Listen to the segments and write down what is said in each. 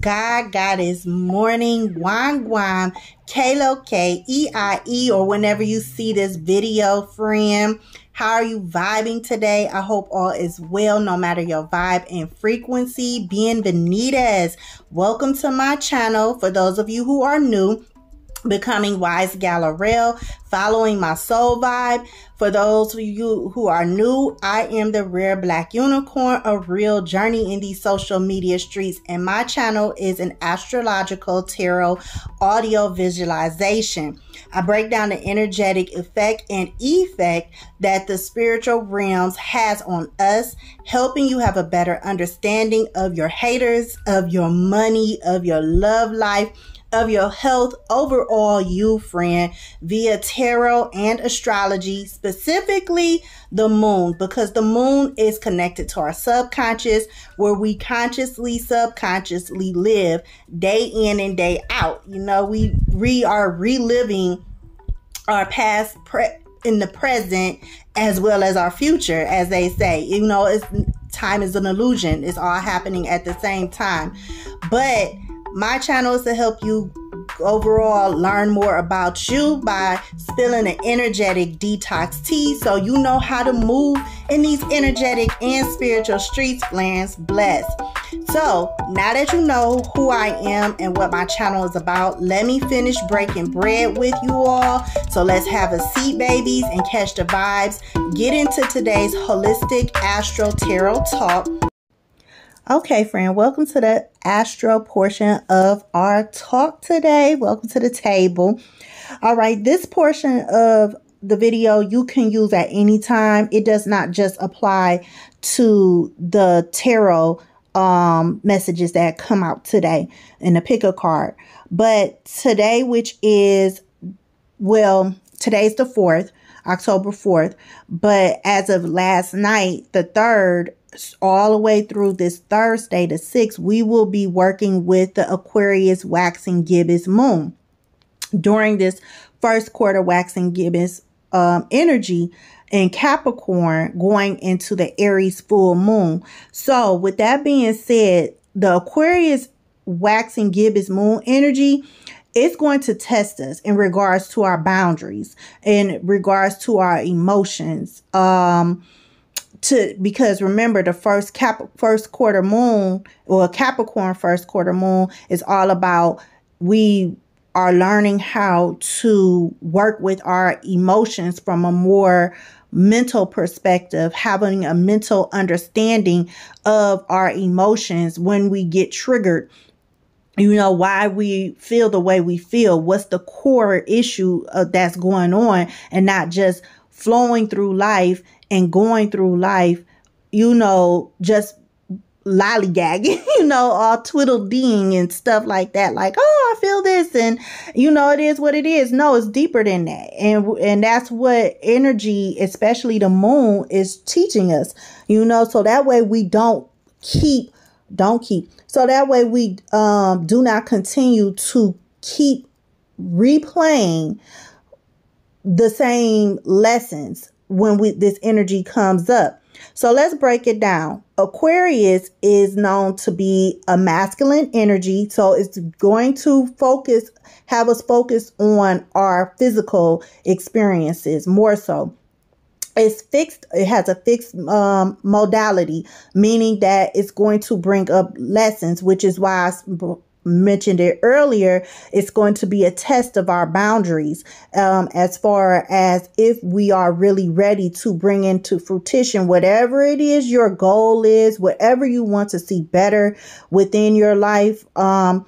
God, Goddess, Morning, Guan Guan, Kalo K, E I E, or whenever you see this video, friend. How are you vibing today? I hope all is well, no matter your vibe and frequency. Bienvenidas. Welcome to my channel. For those of you who are new, becoming wise Gyal Areayl, following my soul vibe. For those of you who are new, I am the rare black unicorn, Areayl Journey in these social media streets, and my channel is an astrological tarot audio visualization. I break down the energetic effect and effect that the spiritual realms has on us, helping you have a better understanding of your haters, of your money, of your love life of your health overall, you friend, via tarot and astrology, specifically the moon, because the moon is connected to our subconscious, where we consciously, subconsciously live day in and day out. You know, we we are reliving our past pre- in the present as well as our future, as they say. You know, it's time is an illusion. It's all happening at the same time. But my channel is to help you overall learn more about you by spilling an energetic detox tea so you know how to move in these energetic and spiritual streets lands blessed. So now that you know who i am and what my channel is about let me finish breaking bread with you all. So let's have a seat babies and catch the vibes. Get into today's holistic astro tarot talk Okay, friend, welcome to the astro portion of our talk today. Welcome to the table. All right, this portion of the video you can use at any time. It does not just apply to the tarot um, messages that come out today in the pick a card. But today, which is, well, today's the 4th, October 4th. But as of last night, the 3rd, all the way through this Thursday, the 6th, we will be working with the Aquarius waxing gibbous moon. During this first quarter waxing gibbous um, energy in Capricorn going into the Aries full moon. So, with that being said, the Aquarius waxing gibbous moon energy it's going to test us in regards to our boundaries in regards to our emotions um to because remember the first cap first quarter moon or Capricorn first quarter moon is all about we are learning how to work with our emotions from a more mental perspective, having a mental understanding of our emotions when we get triggered. You know, why we feel the way we feel, what's the core issue uh, that's going on, and not just flowing through life and going through life, you know, just lollygagging, you know, all twiddle-deeing and stuff like that. Like, oh, I feel this, and you know, it is what it is. No, it's deeper than that, and and that's what energy, especially the moon, is teaching us. You know, so that way we don't keep, don't keep. So that way we um do not continue to keep replaying the same lessons when we this energy comes up. So let's break it down. Aquarius is known to be a masculine energy, so it's going to focus have us focus on our physical experiences more so. It's fixed, it has a fixed um, modality, meaning that it's going to bring up lessons, which is why I mentioned it earlier, it's going to be a test of our boundaries um, as far as if we are really ready to bring into fruition whatever it is your goal is, whatever you want to see better within your life. Um,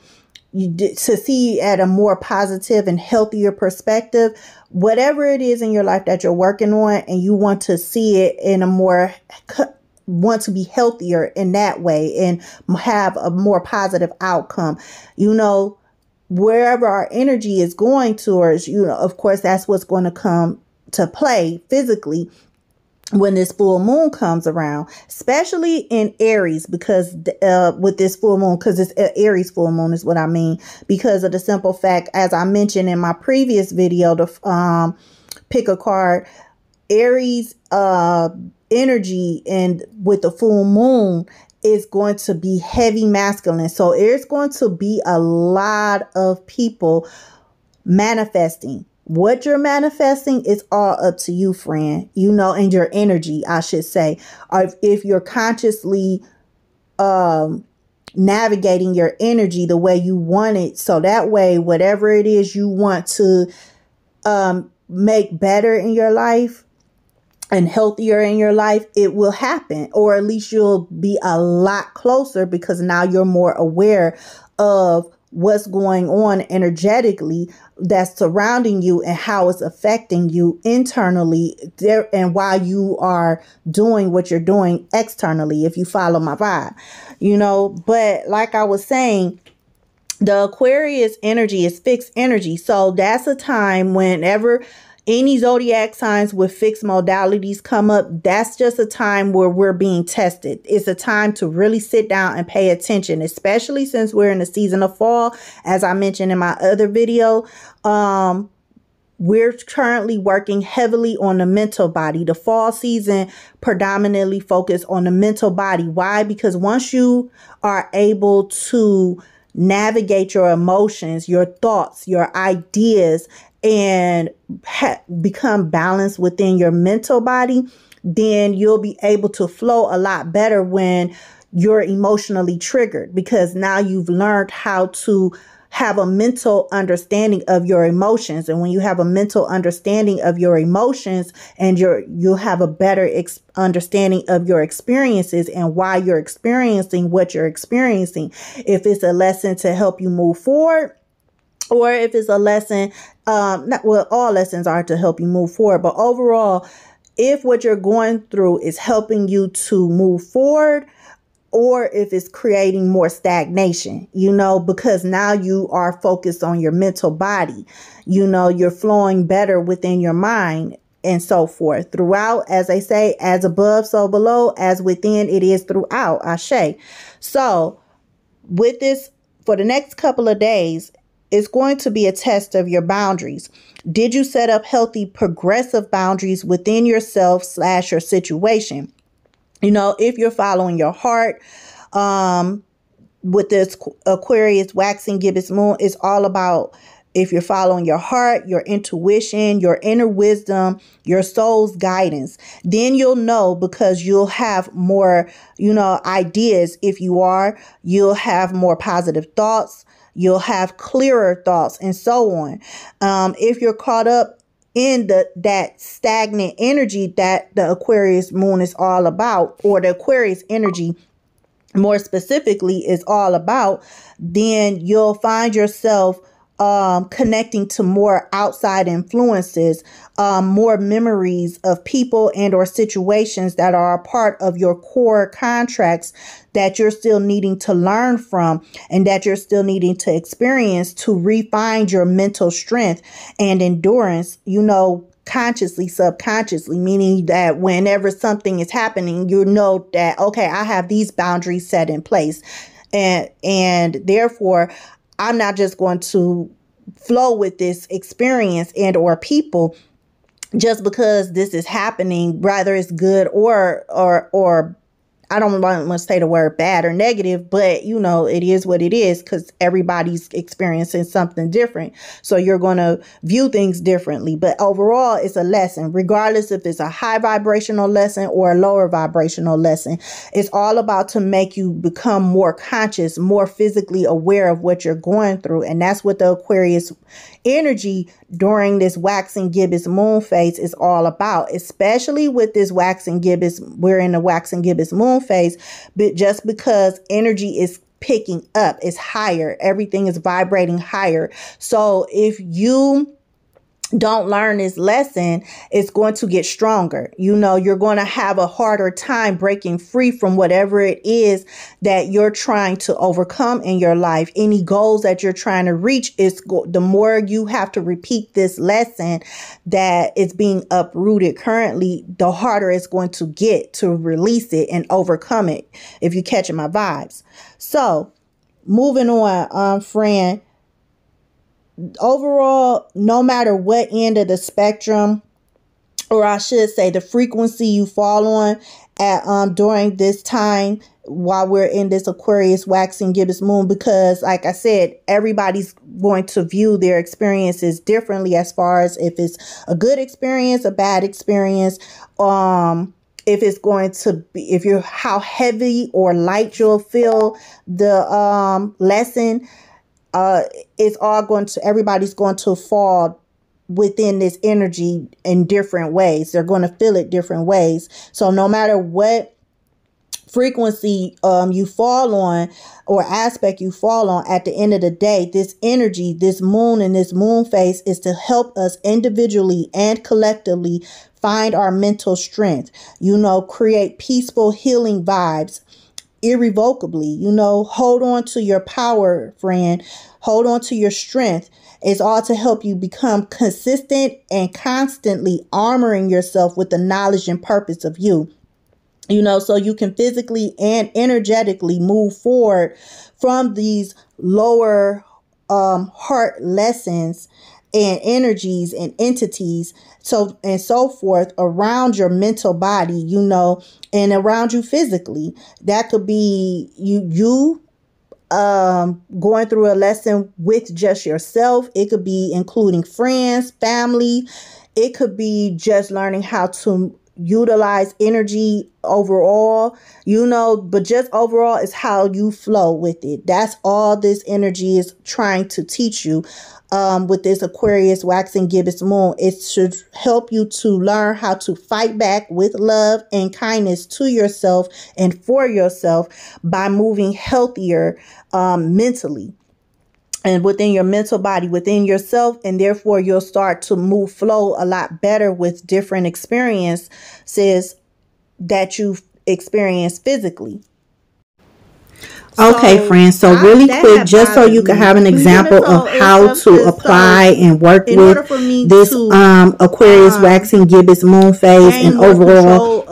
to see at a more positive and healthier perspective, whatever it is in your life that you're working on, and you want to see it in a more want to be healthier in that way and have a more positive outcome. You know, wherever our energy is going towards, you know, of course, that's what's going to come to play physically when this full moon comes around, especially in Aries, because uh, with this full moon, because it's uh, Aries full moon is what I mean, because of the simple fact, as I mentioned in my previous video, to um, pick a card, Aries uh energy and with the full moon is going to be heavy masculine. So there's going to be a lot of people manifesting. What you're manifesting is all up to you, friend. You know, and your energy, I should say. Or if, if you're consciously um navigating your energy the way you want it. So that way, whatever it is you want to um, make better in your life and healthier in your life, it will happen. Or at least you'll be a lot closer because now you're more aware of what's going on energetically that's surrounding you and how it's affecting you internally there and why you are doing what you're doing externally if you follow my vibe you know? But like i was saying the aquarius energy is fixed energy. So that's a time whenever any zodiac signs with fixed modalities come up, that's just a time where we're being tested. It's a time to really sit down and pay attention, especially since we're in the season of fall. As I mentioned in my other video, um, we're currently working heavily on the mental body. The fall season predominantly focus on the mental body. Why? Because once you are able to navigate your emotions, your thoughts, your ideas, and ha- become balanced within your mental body, then you'll be able to flow a lot better when you're emotionally triggered because now you've learned how to have a mental understanding of your emotions. And when you have a mental understanding of your emotions and you're you'll have a better ex- understanding of your experiences and why you're experiencing what you're experiencing. If it's a lesson to help you move forward or if it's a lesson, um, not well, all lessons are to help you move forward, but overall, if what you're going through is helping you to move forward, or if it's creating more stagnation, you know, because now you are focused on your mental body, you know, you're flowing better within your mind and so forth. Throughout, as they say, as above, so below, as within, it is throughout. Ashe. So, with this, for the next couple of days, it's going to be a test of your boundaries. Did you set up healthy, progressive boundaries within yourself slash your situation? You know, if you're following your heart, um, with this Aquarius waxing gibbous moon, it's all about if you're following your heart, your intuition, your inner wisdom, your soul's guidance, then you'll know because you'll have more, you know, ideas. If you are, you'll have more positive thoughts You'll have clearer thoughts and so on. Um, if you're caught up in the that stagnant energy that the Aquarius moon is all about, or the Aquarius energy more specifically is all about, then you'll find yourself um, connecting to more outside influences, um, more memories of people and or situations that are a part of your core contracts that you're still needing to learn from and that you're still needing to experience to refine your mental strength and endurance, you know, consciously, subconsciously, meaning that whenever something is happening, you know that, okay, I have these boundaries set in place. And, and therefore I'm not just going to flow with this experience and or people just because this is happening whether it's good or or or I don't want to say the word bad or negative, but you know, it is what it is because everybody's experiencing something different. So you're going to view things differently. But overall, it's a lesson, regardless if it's a high vibrational lesson or a lower vibrational lesson. It's all about to make you become more conscious, more physically aware of what you're going through. And that's what the Aquarius energy during this waxing gibbous moon phase is all about, especially with this waxing gibbous. We're in the waxing gibbous moon phase, but just because energy is picking up, it's higher, everything is vibrating higher. So if you don't learn this lesson, it's going to get stronger. You know, you're going to have a harder time breaking free from whatever it is that you're trying to overcome in your life. Any goals that you're trying to reach is go- the more you have to repeat this lesson that is being uprooted currently, the harder it's going to get to release it and overcome it. If you're catching my vibes. So, moving on, um, friend overall, no matter what end of the spectrum or I should say, the frequency you fall on at um during this time while we're in this Aquarius waxing gibbous moon because like I said everybody's going to view their experiences differently as far as if it's a good experience a bad experience um if it's going to be if you're how heavy or light you'll feel the um lesson uh it's all going to everybody's going to fall within this energy in different ways. They're going to feel it different ways. So no matter what frequency um you fall on or aspect you fall on at the end of the day this energy this moon and this moon phase is to help us individually and collectively find our mental strength. You know create peaceful healing vibes irrevocably. You know hold on to your power friend hold on to your strength. It's all to help you become consistent and constantly armoring yourself with the knowledge and purpose of you. You know, so you can physically and energetically move forward from these lower um, heart lessons and energies and entities so and so forth around your mental body you know and around you physically. That could be you you um going through a lesson with just yourself. It could be including friends family. It could be just learning how to utilize energy overall, you know, but just overall is how you flow with it. That's all this energy is trying to teach you. Um, with this Aquarius waxing gibbous moon, it should help you to learn how to fight back with love and kindness to yourself and for yourself by moving healthier um, mentally and within your mental body, within yourself, and therefore you'll start to move flow a lot better with different experiences that you've experienced physically. Okay, so friends. So really quick, just so you can have an example of how to apply and work with this um Aquarius um, waxing gibbous moon phase and overall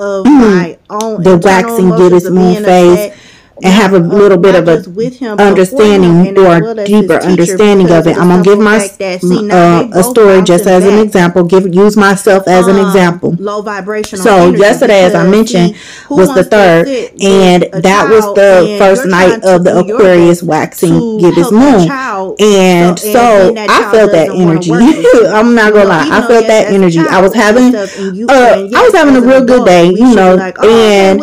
the waxing gibbous moon phase and have a little bit of a understanding or deeper understanding of it. I'm gonna give my uh, a story just as an example. Give use myself as an um, example. Low vibration. So yesterday, as I mentioned, was the third, and that was the first night of the Aquarius waxing gibbous moon, and so I felt that energy. I'm not gonna lie, I felt that energy. I was having, uh, I was having a real good day, you know, and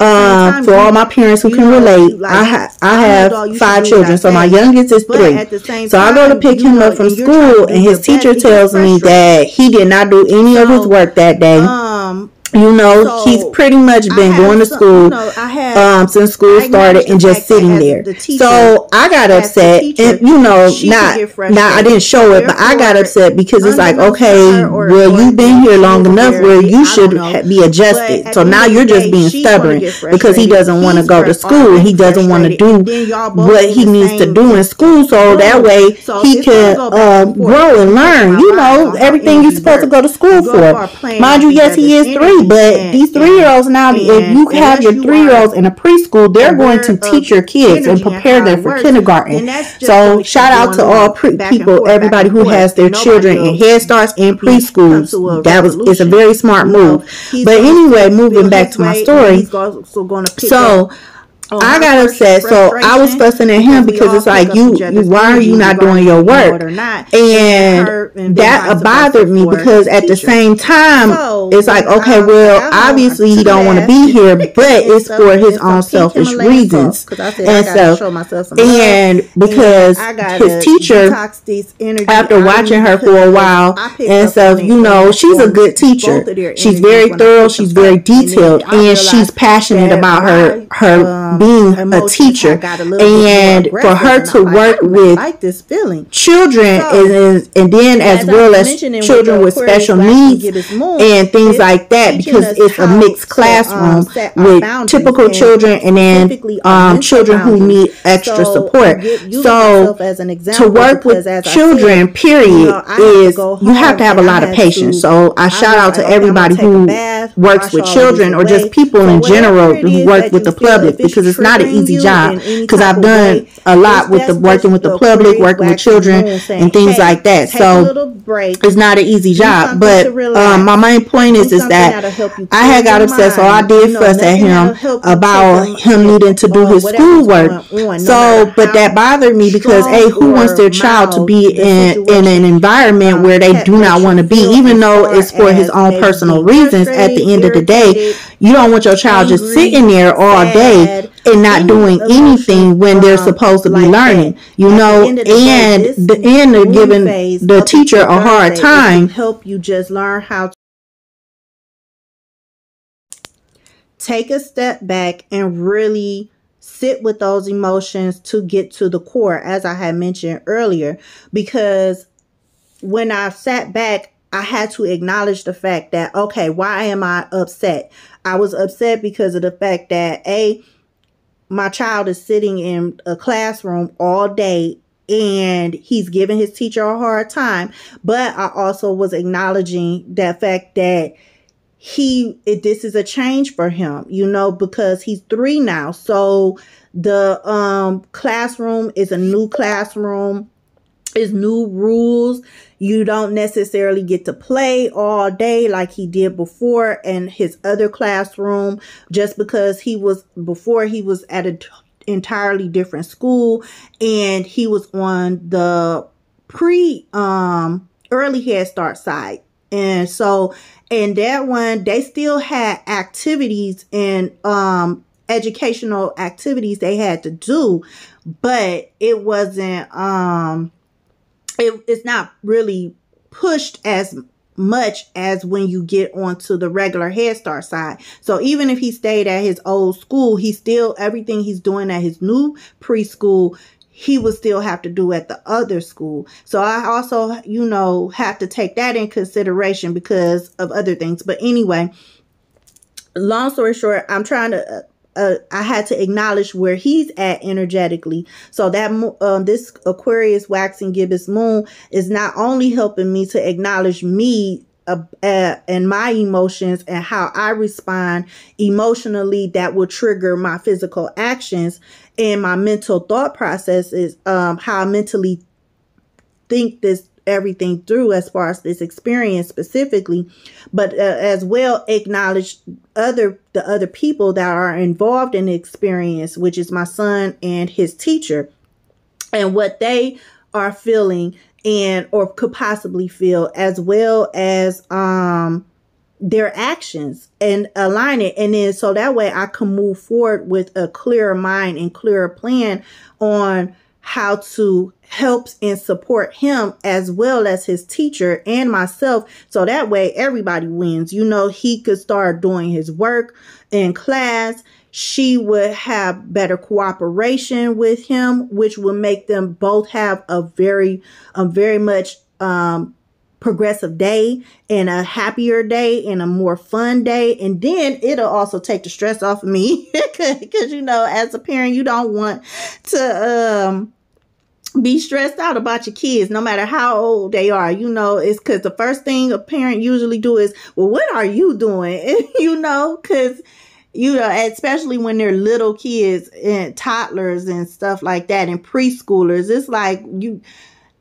uh, for all my parents who can relate. Like, I ha- I have five children, so my youngest is three. So I go to pick him up from school, and his teacher tells me that he did not do any of his work that day. Um, you know, so he's pretty much been going to school you know, um, since school started and just sitting there. The so I got upset, and you know, not not I didn't show it, but I got upset because it's like, okay, well, you've been here long enough where you should be adjusted. So now you're just being stubborn because he doesn't want to go to school. He doesn't want to do what he needs to do in school, so that way he can uh, grow and learn. You know, everything you're supposed to go to school for. Mind you, yes, he is three but these three year olds now, if you have your three year olds in a preschool, they're going to teach your kids and prepare them for kindergarten. So shout out to all pre- people, everybody who has their children in Head Starts and preschools. That was it's a very smart move. But anyway, moving back to my story. So Oh, I got upset, so I was fussing at him because it's like you, you, why are you not doing your work? And that bothered me because at the same time, it's like okay, well, obviously he don't want to be here, but it's for his own selfish reasons, and so and because his teacher, after watching her for a while, and so you know she's a good teacher. She's very thorough, she's very detailed, and she's passionate about her her being a teacher and for her to work with like this feeling. children so, is, and then as, as well as children with special needs and things like that because it's a mixed classroom um, with typical children and then um, children who need extra so support. so to work with children said, period you know, is you have to have a lot of patience. So I shout out to everybody who works with children or just people in general who work with the public because because it's not an easy job. Because I've done a lot with the working with the public, working with children, and things like that. So it's not an easy job. But um, my main point is is that I had got upset, so I did fuss at him about him needing to do his schoolwork. So, but that bothered me because hey, who wants their child to be in in an environment where they do not want to be, even though it's for his own personal reasons. At the end of the day, you don't want your child just sitting there all day and not doing anything when they're um, supposed to be learning. You know, and the end of giving the teacher a hard time help you just learn how to take a step back and really sit with those emotions to get to the core, as I had mentioned earlier, because when I sat back, I had to acknowledge the fact that, okay, why am I upset? I was upset because of the fact that, A, my child is sitting in a classroom all day and he's giving his teacher a hard time. But I also was acknowledging that fact that he it, this is a change for him you know because he's three now so the um classroom is a new classroom is new rules. You don't necessarily get to play all day like he did before in his other classroom. Just because he was before he was at an entirely different school and he was on the pre um early head start side. And so and that one they still had activities and um educational activities they had to do but it wasn't um it, it's not really pushed as much as when you get onto the regular Head Start side. So even if he stayed at his old school, he still everything he's doing at his new preschool he would still have to do at the other school. So I also, you know, have to take that in consideration because of other things. But anyway, long story short, I'm trying to uh, uh, I had to acknowledge where he's at energetically. So that um, this Aquarius waxing gibbous moon is not only helping me to acknowledge me uh, uh, and my emotions and how I respond emotionally that will trigger my physical actions and my mental thought processes, um, how I mentally think this everything through as far as this experience specifically but uh, as well acknowledge other the other people that are involved in the experience which is my son and his teacher and what they are feeling and or could possibly feel as well as um their actions and align it. And then so that way I can move forward with a clearer mind and clearer plan on how to help and support him as well as his teacher and myself. So that way everybody wins. You know he could start doing his work in class. She would have better cooperation with him which would make them both have a very a very much um progressive day and a happier day and a more fun day. And then it'll also take the stress off of me because, you know, as a parent, you don't want to, um, be stressed out about your kids no matter how old they are you know it's because the first thing a parent usually do is well what are you doing? You know because you know especially when they're little kids and toddlers and stuff like that and preschoolers it's like you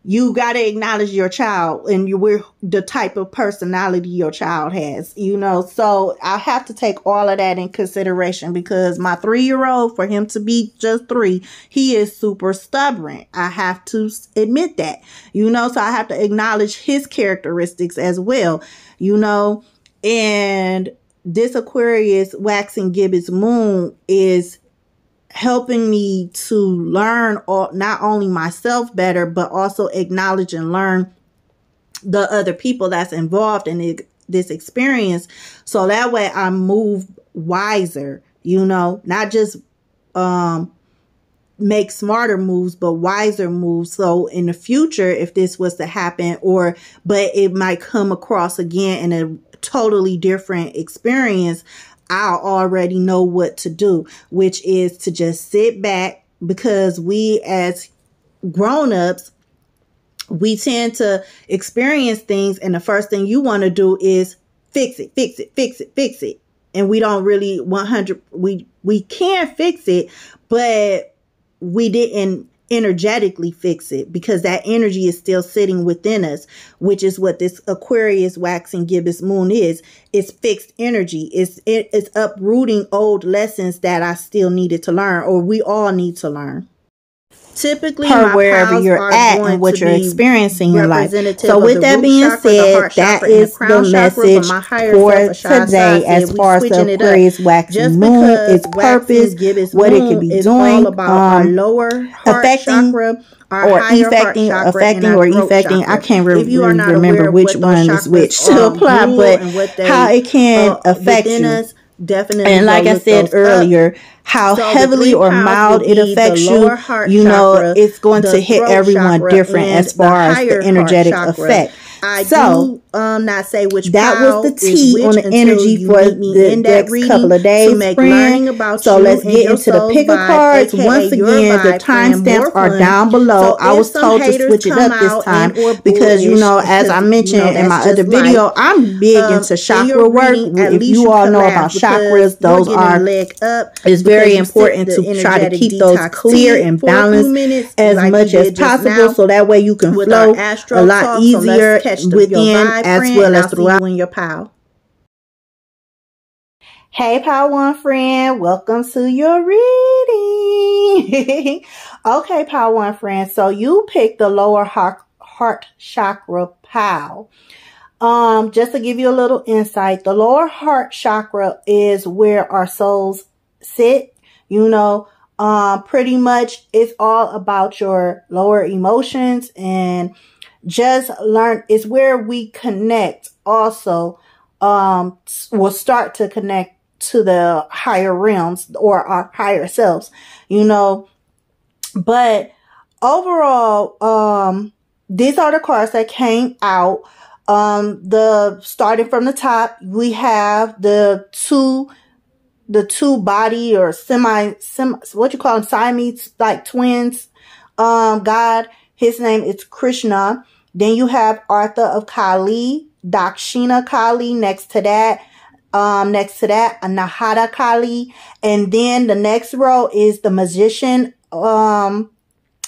you got to acknowledge your child and you are the type of personality your child has you know? So i have to take all of that in consideration because my three-year-old for him to be just three he is super stubborn. I have to admit that you know? So i have to acknowledge his characteristics as well you know? And this aquarius waxing gibbous moon is helping me to learn all, not only myself better, but also acknowledge and learn the other people that's involved in it, this experience. So that way I move wiser, you know, not just um, make smarter moves, but wiser moves. So in the future, if this was to happen, or but it might come across again in a totally different experience, I already know what to do, which is to just sit back because we as grown-ups we tend to experience things and the first thing you want to do is fix it, fix it, fix it, fix it. and we don't really 100 we we can fix it but we didn't energetically fix it because that energy is still sitting within us which is what this aquarius waxing gibbous moon is. It's fixed energy. It's it, it's uprooting old lessons that i still needed to learn or we all need to learn typically wherever you're at and what you're experiencing in life. So with that being chakra, said, that is the, the message for today as far as the Aquarius waxing moon, its purpose, what it can be doing, um, lower affecting chakra, or affecting, affecting or affecting. I can't re- you remember which one is which to apply, but how it can uh, affect you. Us, definitely and like i said earlier up. how so heavily or mild it affects you you know chakra, it's going to hit everyone different as far as the energetic effect I so, do um, not say which that was the tea on the energy for the next couple of days. To make learning about so let's get into the pick of cards. Once again, the timestamps are down below. So I was told to switch it up this time because you know, as I mentioned you know, in my other video, I'm big um, into chakra work. If you all know about chakras, those are it's very important to try to keep those clear and balanced as much as possible, so that way you can flow a lot easier within as well as throughout in your pile. Hey, Pile One friend, welcome to your reading. okay, Pile One friend, so you picked the lower heart, heart chakra pile. Um, just to give you a little insight, the lower heart chakra is where our souls sit. You know, um, pretty much it's all about your lower emotions and just learn is where we connect also um will start to connect to the higher realms or our higher selves you know? But overall um these are the cards that came out. Um the starting from the top we have the two the two body or semi semi what you call them? Siamese like twins. Um god his name is krishna then you have Arthur of Kali, Dakshina Kali next to that. Um, next to that, Anahata Kali. And then the next row is the magician, um,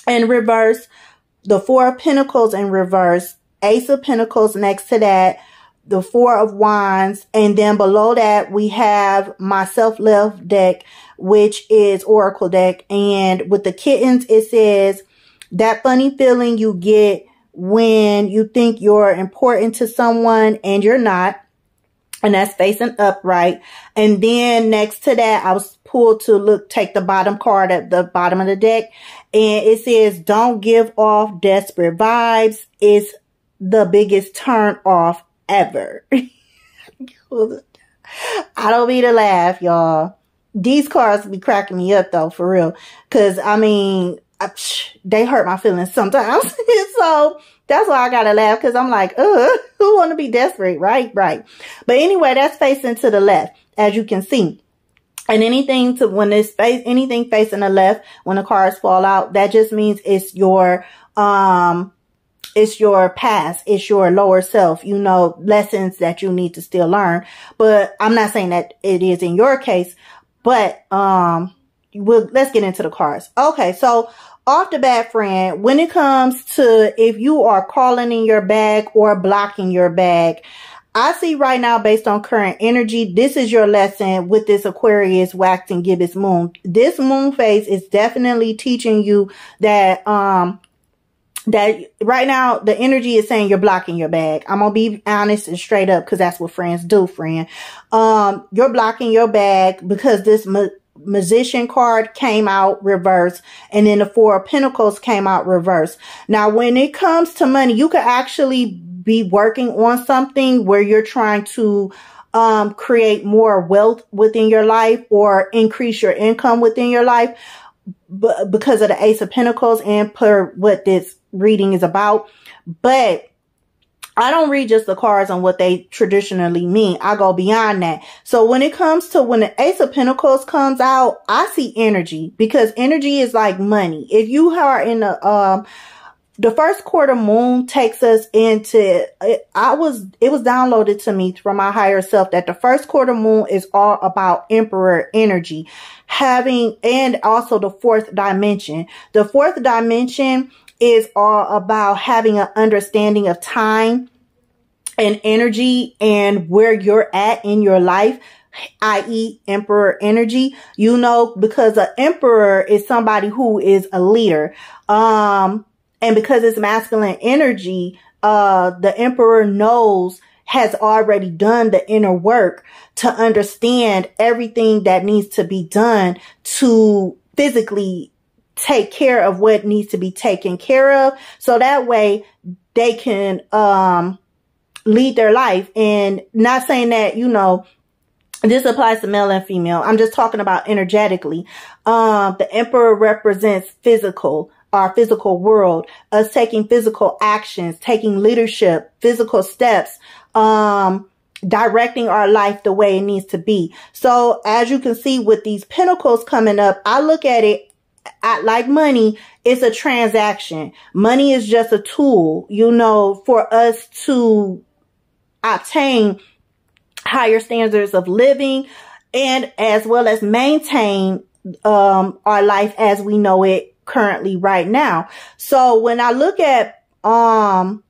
in reverse. The four of pentacles in reverse. Ace of pentacles next to that. The four of wands. And then below that, we have my self-love deck, which is oracle deck. And with the kittens, it says that funny feeling you get when you think you're important to someone and you're not. And that's facing upright. And then next to that, I was pulled to look, take the bottom card at the bottom of the deck. And it says, don't give off desperate vibes. It's the biggest turn off ever. I don't mean to laugh, y'all. These cards be cracking me up though, for real. Cause I mean, They hurt my feelings sometimes. so that's why I gotta laugh because I'm like, uh, who want to be desperate? Right, right. But anyway, that's facing to the left, as you can see. And anything to when it's face anything facing the left, when the cards fall out, that just means it's your um it's your past, it's your lower self, you know, lessons that you need to still learn. But I'm not saying that it is in your case, but um we'll let's get into the cards. Okay, so off the bat, friend, when it comes to if you are calling in your bag or blocking your bag, I see right now, based on current energy, this is your lesson with this Aquarius waxing gibbous moon. This moon phase is definitely teaching you that, um, that right now the energy is saying you're blocking your bag. I'm gonna be honest and straight up because that's what friends do, friend. Um, you're blocking your bag because this magician card came out reverse and then the four of pentacles came out reverse. Now, when it comes to money, you could actually be working on something where you're trying to um, create more wealth within your life or increase your income within your life because of the ace of pentacles and per what this reading is about. But I don't read just the cards on what they traditionally mean. I go beyond that. So when it comes to when the Ace of Pentacles comes out, I see energy because energy is like money. If you are in a, um, the first quarter moon takes us into it, i was it was downloaded to me from my higher self that the first quarter moon is all about emperor energy having and also the fourth dimension the fourth dimension is all about having an understanding of time and energy and where you're at in your life i.e. emperor energy, you know, because an emperor is somebody who is a leader. Um, and because it's masculine energy, uh, the emperor knows has already done the inner work to understand everything that needs to be done to physically take care of what needs to be taken care of. So that way they can, um, lead their life and not saying that, you know, this applies to male and female. I'm just talking about energetically. Um, the emperor represents physical, our physical world, us taking physical actions, taking leadership, physical steps, um, directing our life the way it needs to be. So as you can see with these pentacles coming up, I look at it at, like money, it's a transaction. Money is just a tool, you know, for us to obtain higher standards of living and as well as maintain um, our life as we know it currently right now. So when I look at um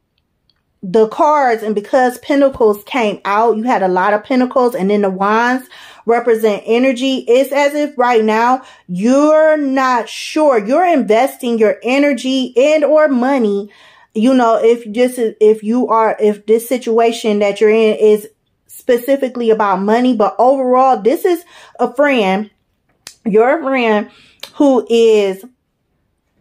the cards and because pentacles came out, you had a lot of pentacles and then the wands represent energy. It's as if right now you're not sure. You're investing your energy and or money. You know, if this is, if you are, if this situation that you're in is specifically about money, but overall, this is a friend, your friend who is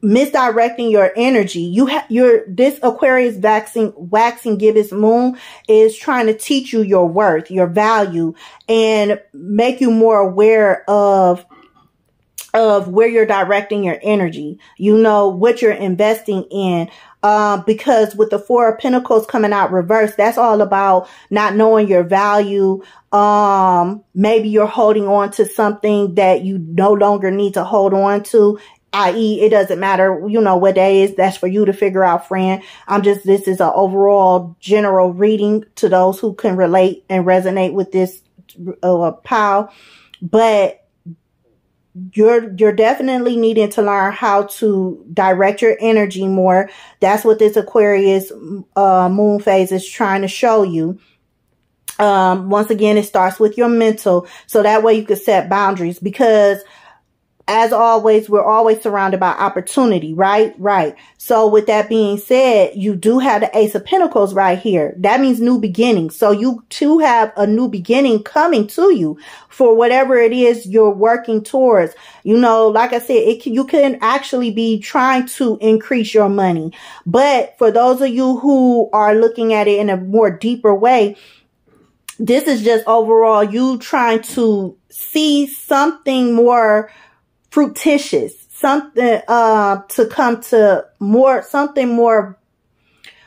misdirecting your energy. You have your this Aquarius waxing waxing gibbous moon is trying to teach you your worth, your value, and make you more aware of of where you're directing your energy. You know what you're investing in. Um, because with the four of pentacles coming out reverse, that's all about not knowing your value. Um, maybe you're holding on to something that you no longer need to hold on to i.e. it doesn't matter, you know, what day is, that's for you to figure out, friend. I'm just, this is an overall general reading to those who can relate and resonate with this, uh, pile. But you're you're definitely needing to learn how to direct your energy more. That's what this Aquarius uh, moon phase is trying to show you. Um, once again, it starts with your mental, so that way you can set boundaries because as always, we're always surrounded by opportunity, right? Right. So with that being said, you do have the ace of pentacles right here. That means new beginnings. So you too have a new beginning coming to you for whatever it is you're working towards. You know, like I said, it can, you can actually be trying to increase your money. But for those of you who are looking at it in a more deeper way, this is just overall you trying to see something more fruititious, something uh, to come to more, something more.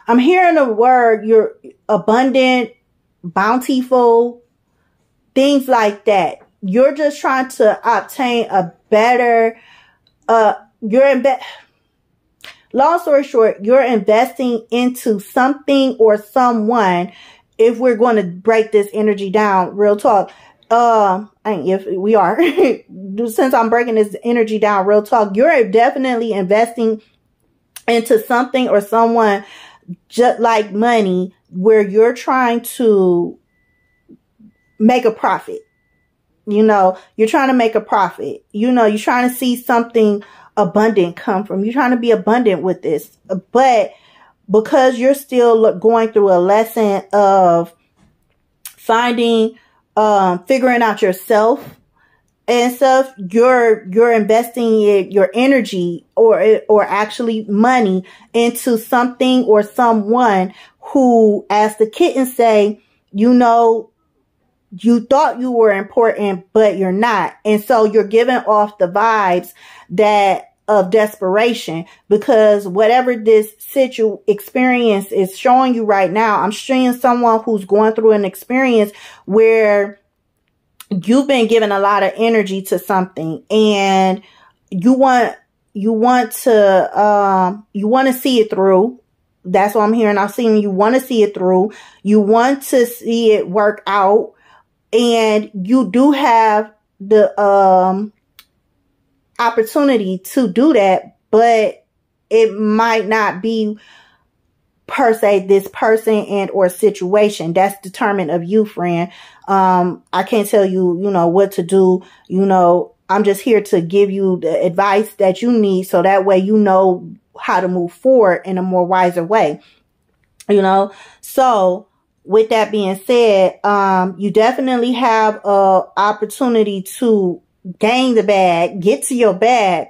I'm hearing a word, you're abundant, bountiful, things like that. You're just trying to obtain a better, uh, you're in bet. Long story short, you're investing into something or someone. If we're going to break this energy down, real talk, uh, if we are, since I'm breaking this energy down, real talk, you're definitely investing into something or someone just like money where you're trying to make a profit. You know, you're trying to make a profit. You know, you're trying to see something abundant come from. You're trying to be abundant with this. But because you're still going through a lesson of finding um, figuring out yourself and stuff, you're you're investing your energy or or actually money into something or someone who, as the kittens say, you know, you thought you were important, but you're not, and so you're giving off the vibes that of desperation because whatever this situ experience is showing you right now, I'm seeing someone who's going through an experience where you've been given a lot of energy to something and you want you want to um you want to see it through. That's what i'm hearing. I'm seeing you want to see it through. You want to see it work out. And you do have the um opportunity to do that but it might not be per se this person and or situation. That's determined of you friend. Um i can't tell you you know what to do. You know i'm just here to give you the advice that you need so that way you know how to move forward in a more wiser way you know? So with that being said um you definitely have a opportunity to gain the bag get to your bag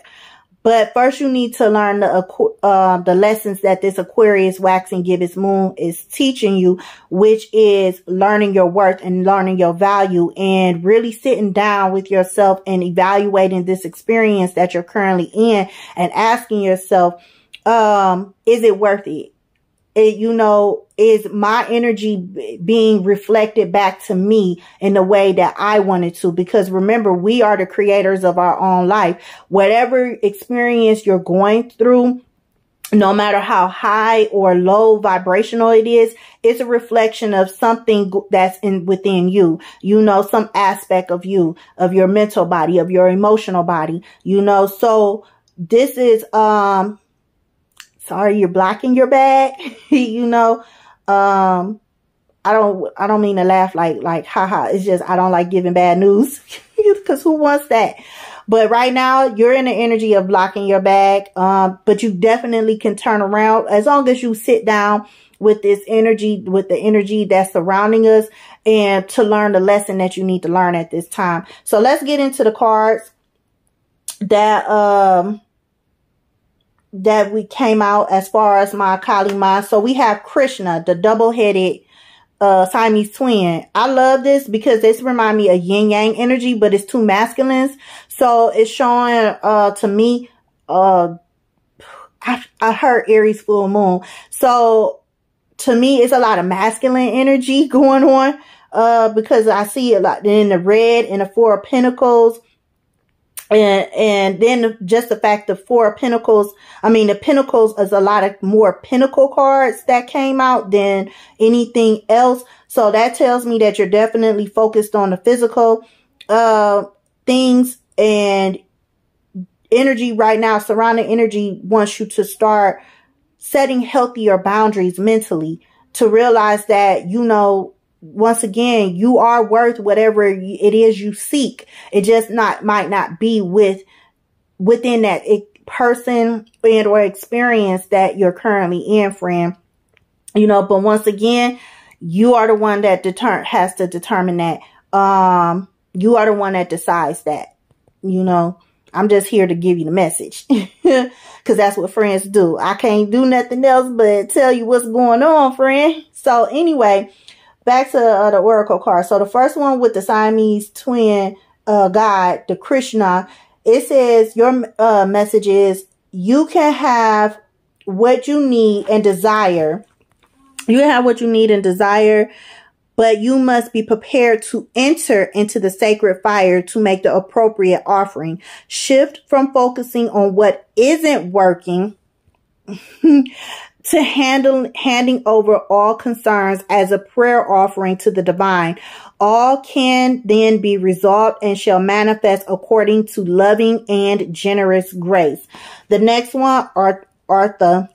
but first, you need to learn the uh, the lessons that this Aquarius waxing gibbous moon is teaching you, which is learning your worth and learning your value, and really sitting down with yourself and evaluating this experience that you're currently in, and asking yourself, um, is it worth it? it, you know, is my energy being reflected back to me in the way that I wanted to? Because remember, we are the creators of our own life. Whatever experience you're going through, no matter how high or low vibrational it is, it's a reflection of something that's in within you. You know, some aspect of you, of your mental body, of your emotional body, you know, so this is, um, sorry you're blocking your bag you know um i don't i don't mean to laugh like like haha it's just i don't like giving bad news because who wants that? But right now you're in the energy of blocking your bag um but you definitely can turn around. As long as you sit down with this energy with the energy that's surrounding us and to learn the lesson that you need to learn at this time. So let's get into the cards that um that we came out as far as my Kali Ma. So we have Krishna, the double-headed uh, Siamese twin. I love this because this remind me of yin yang energy, but it's two masculines. So it's showing uh, to me, uh, I, I heard Aries full moon. So to me, it's a lot of masculine energy going on uh, because I see a lot in the red and the four of pentacles and and then just the fact the four pentacles i mean the pentacles is a lot of more pentacle cards that came out than anything else. So that tells me that you're definitely focused on the physical uh things and energy right now surrounding energy wants you to start setting healthier boundaries mentally to realize that you know once again, you are worth whatever it is you seek. It just not might not be with within that person and or experience that you're currently in, friend. You know, but once again, you are the one that deter has to determine that. Um, you are the one that decides that. You know, I'm just here to give you the message because that's what friends do. I can't do nothing else but tell you what's going on, friend. So anyway, back to uh, the oracle card. So the first one with the Siamese twin uh, god, the Krishna, it says your uh, message is you can have what you need and desire. You have what you need and desire, but you must be prepared to enter into the sacred fire to make the appropriate offering. Shift from focusing on what isn't working to handle, handing over all concerns as a prayer offering to the divine. All can then be resolved and shall manifest according to loving and generous grace. The next one, Artha,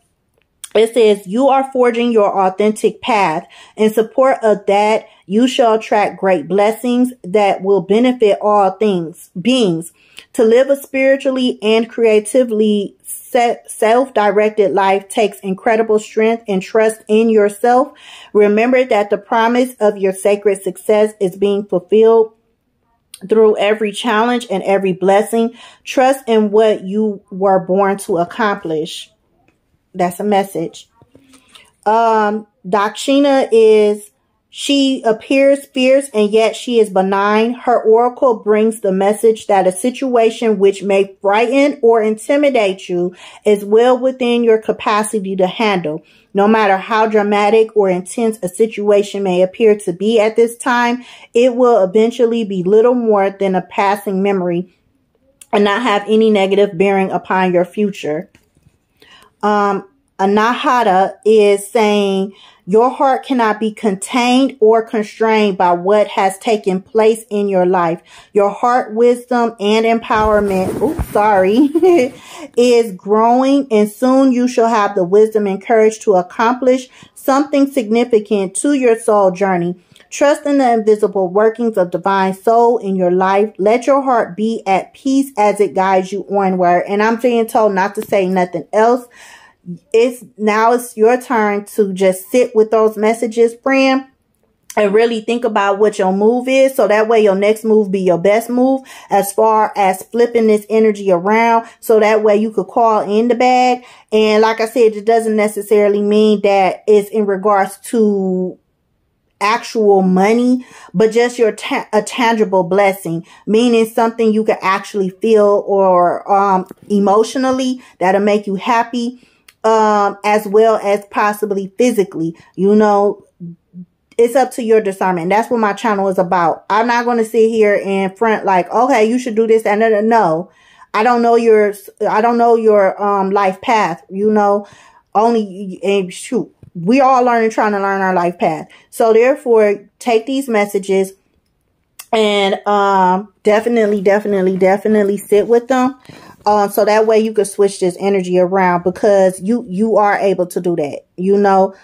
it says, you are forging your authentic path. In support of that, you shall attract great blessings that will benefit all things, beings. To live a spiritually and creatively self-directed life takes incredible strength and trust in yourself. Remember that the promise of your sacred success is being fulfilled through every challenge and every blessing. Trust in what you were born to accomplish. That's a message. Um, Dakshina is she appears fierce and yet she is benign. Her oracle brings the message that a situation which may frighten or intimidate you is well within your capacity to handle. No matter how dramatic or intense a situation may appear to be at this time, it will eventually be little more than a passing memory and not have any negative bearing upon your future. Um, Anahata is saying your heart cannot be contained or constrained by what has taken place in your life. Your heart wisdom and empowerment, oops, sorry, is growing and soon you shall have the wisdom and courage to accomplish something significant to your soul journey. Trust in the invisible workings of divine soul in your life. Let your heart be at peace as it guides you onward. And I'm being told not to say nothing else it's now it's your turn to just sit with those messages, friend and really think about what your move is. So that way your next move be your best move as far as flipping this energy around. So that way you could call in the bag. And like i said it doesn't necessarily mean that it's in regards to actual money but just your ta- a tangible blessing meaning something you can actually feel or um emotionally that'll make you happy um, as well as possibly physically. You know, it's up to your discernment. That's what my channel is about. I'm not going to sit here in front like, okay, you should do this and then no. I don't know your, I don't know your, um, life path, you know, only, and shoot, we all learning, trying to learn our life path. So therefore, take these messages and, um, definitely, definitely, definitely sit with them. Um, so that way you can switch this energy around because you, you are able to do that. You know,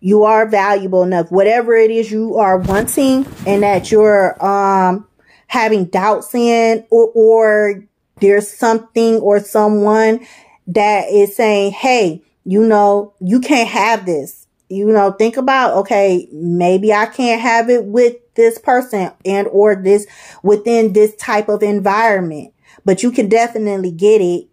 you are valuable enough, whatever it is you are wanting and that you're, um, having doubts in or, or there's something or someone that is saying, Hey, you know, you can't have this. You know, think about, okay, maybe I can't have it with this person and or this within this type of environment but you can definitely get it.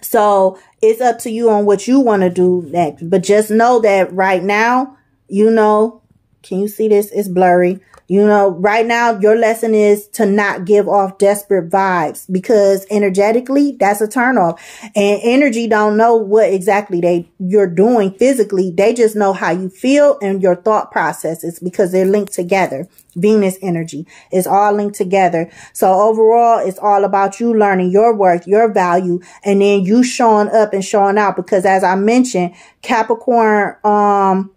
So it's up to you on what you want to do next. But just know that right now, you know, can you see this? It's blurry. You know, right now your lesson is to not give off desperate vibes because energetically that's a turnoff. And energy don't know what exactly they you're doing physically. They just know how you feel and your thought processes because they're linked together. Venus energy is all linked together. So overall, it's all about you learning your worth, your value, and then you showing up and showing out because as I mentioned, Capricorn, um,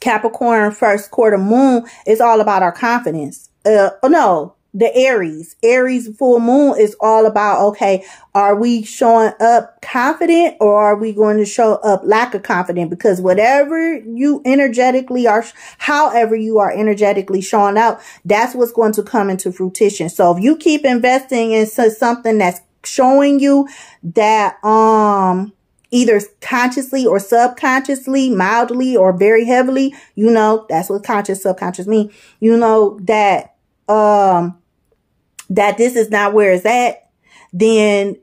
Capricorn first quarter moon is all about our confidence. Uh, no, the Aries. Aries full moon is all about, okay, are we showing up confident or are we going to show up lack of confidence? Because whatever you energetically are, however you are energetically showing out, that's what's going to come into fruition. So if you keep investing in something that's showing you that, um, either consciously or subconsciously, mildly or very heavily, you know, that's what conscious, subconscious mean. You know that, um, that this is not where it's at, then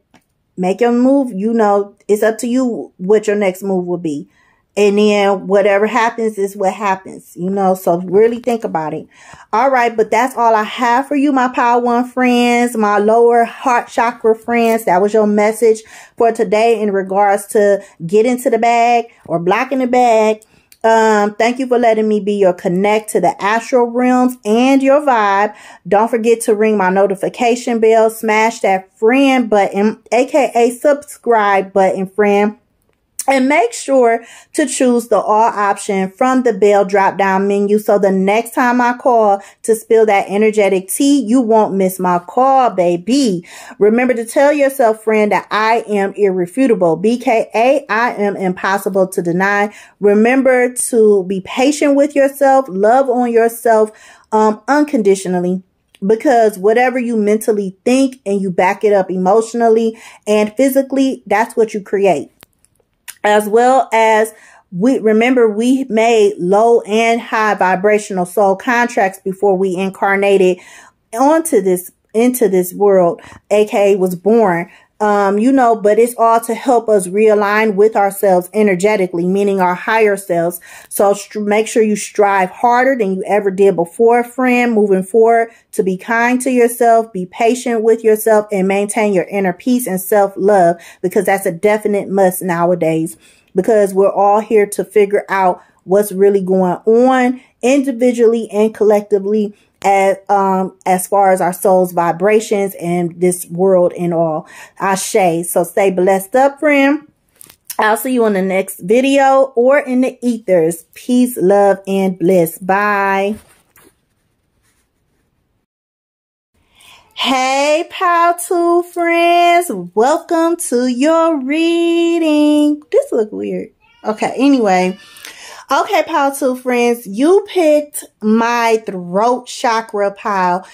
make your move. You know, it's up to you what your next move will be. And then whatever happens is what happens, you know, so really think about it. All right. But that's all I have for you, my power one friends, my lower heart chakra friends. That was your message for today in regards to get into the bag or blocking the bag. Um, thank you for letting me be your connect to the astral realms and your vibe. Don't forget to ring my notification bell, smash that friend button, aka subscribe button, friend and make sure to choose the all option from the bell drop down menu. So the next time I call to spill that energetic tea, you won't miss my call, baby. Remember to tell yourself, friend, that I am irrefutable. BKA, I am impossible to deny. Remember to be patient with yourself, love on yourself, um, unconditionally because whatever you mentally think and you back it up emotionally and physically, that's what you create as well as we remember we made low and high vibrational soul contracts before we incarnated onto this into this world aka was born um, you know, but it's all to help us realign with ourselves energetically, meaning our higher selves. So make sure you strive harder than you ever did before, friend, moving forward to be kind to yourself, be patient with yourself and maintain your inner peace and self love because that's a definite must nowadays because we're all here to figure out what's really going on individually and collectively as, um, as far as our soul's vibrations and this world and all. Ashe. So stay blessed up, friend. I'll see you on the next video or in the ethers. Peace, love, and bliss. Bye. Hey, Pile 2 friends. Welcome to your reading. This look weird. Okay, anyway. Okay, pile 2 friends, you picked my throat chakra pile.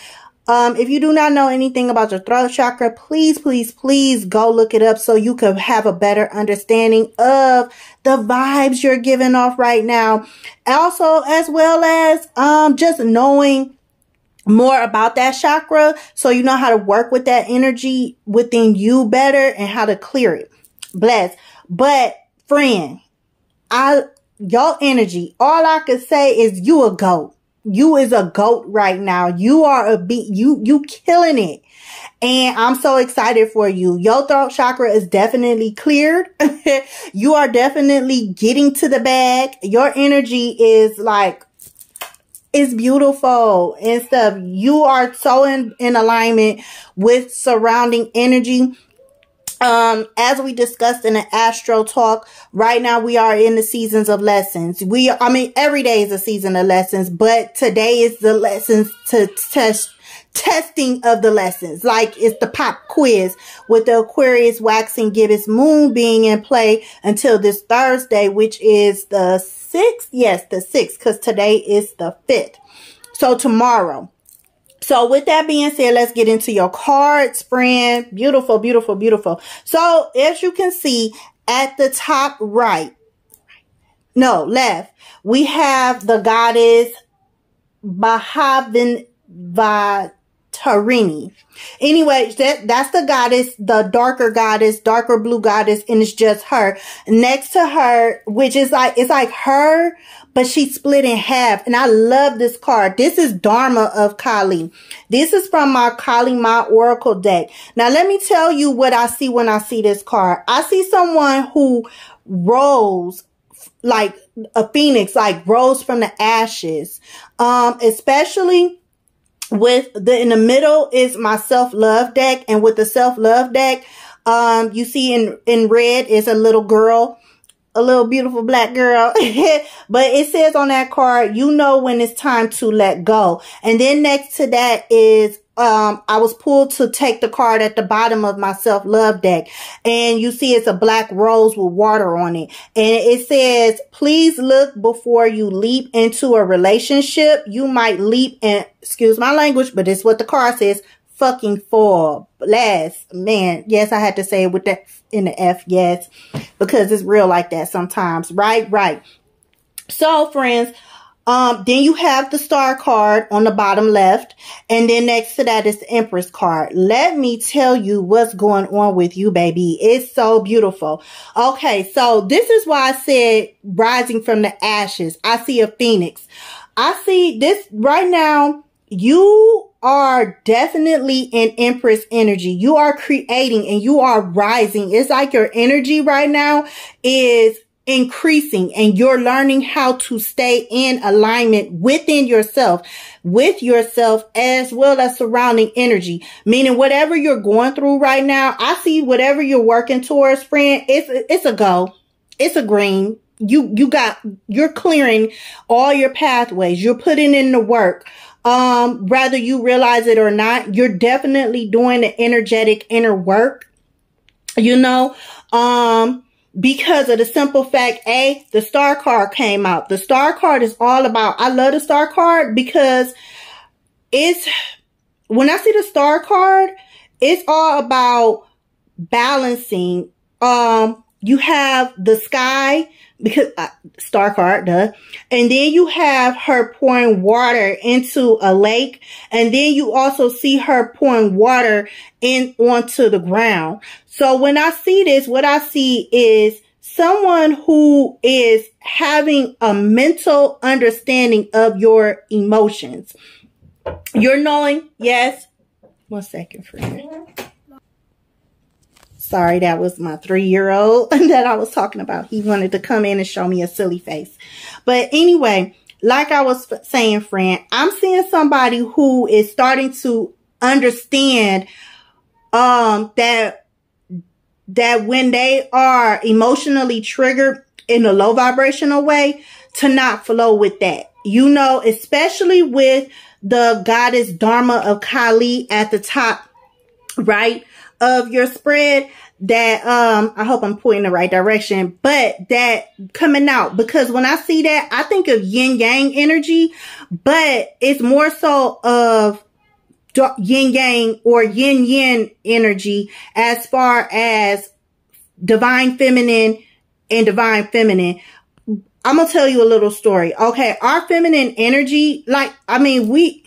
Um, if you do not know anything about your throat chakra, please, please, please go look it up so you can have a better understanding of the vibes you're giving off right now. Also, as well as um, just knowing more about that chakra so you know how to work with that energy within you better and how to clear it. Bless. But friend, I your energy, all I could say is you a goat. You is a goat right now. You are a beat. You you killing it. And I'm so excited for you. Your throat chakra is definitely cleared. you are definitely getting to the bag. Your energy is like is beautiful and stuff. You are so in, in alignment with surrounding energy. Um, as we discussed in the Astro Talk, right now we are in the seasons of lessons. We, I mean, every day is a season of lessons, but today is the lessons to test testing of the lessons. Like it's the pop quiz with the Aquarius waxing gibbous moon being in play until this Thursday, which is the 6th? Yes, the 6th, because today is the 5th. So tomorrow. So with that being said, let's get into your cards, friend. Beautiful, beautiful, beautiful. So as you can see at the top right, no, left, we have the goddess Bahavin Tarini. Anyway, that, that's the goddess, the darker goddess, darker blue goddess, and it's just her. Next to her, which is like, it's like her, but she split in half. And I love this card. This is Dharma of Kali. This is from my Kali Ma Oracle deck. Now, let me tell you what I see when I see this card. I see someone who rose like a phoenix, like rose from the ashes. Um, especially with the in the middle is my self-love deck and with the self-love deck um you see in in red is a little girl a little beautiful black girl but it says on that card you know when it's time to let go and then next to that is um, I was pulled to take the card at the bottom of my self-love deck. And you see it's a black rose with water on it. And it says, please look before you leap into a relationship. You might leap and, excuse my language, but it's what the card says, fucking fall. Last, man, yes, I had to say it with that in the F, yes, because it's real like that sometimes. Right, right. So, friends, um, then you have the star card on the bottom left. And then next to that is the empress card. Let me tell you what's going on with you, baby. It's so beautiful. Okay. So this is why I said rising from the ashes. I see a phoenix. I see this right now. You are definitely in empress energy. You are creating and you are rising. It's like your energy right now is increasing and you're learning how to stay in alignment within yourself, with yourself as well as surrounding energy. Meaning whatever you're going through right now, I see whatever you're working towards, friend, it's, it's a go. It's a green. You, you got, you're clearing all your pathways. You're putting in the work. Um, whether you realize it or not, you're definitely doing the energetic inner work. You know, um, because of the simple fact, A, the star card came out. The star card is all about, I love the star card because it's, when I see the star card, it's all about balancing. Um, you have the sky, because uh, star card, duh. And then you have her pouring water into a lake. And then you also see her pouring water in onto the ground. So when I see this, what I see is someone who is having a mental understanding of your emotions. You're knowing, yes. One second, for friend. Sorry, that was my three-year-old that I was talking about. He wanted to come in and show me a silly face. But anyway, like I was saying, friend, I'm seeing somebody who is starting to understand um that that when they are emotionally triggered in a low vibrational way to not flow with that. You know, especially with the goddess Dharma of Kali at the top, right, of your spread that um I hope I'm pointing the right direction, but that coming out because when I see that, I think of yin yang energy, but it's more so of yin yang or yin yin energy as far as divine feminine and divine feminine. I'm gonna tell you a little story. Okay, our feminine energy, like I mean, we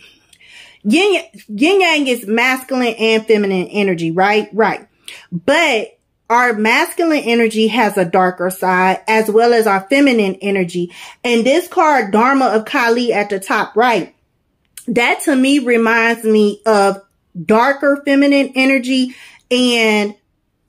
yin yang is masculine and feminine energy, right? Right. But our masculine energy has a darker side as well as our feminine energy. And this card, Dharma of Kali at the top right, that to me reminds me of darker feminine energy and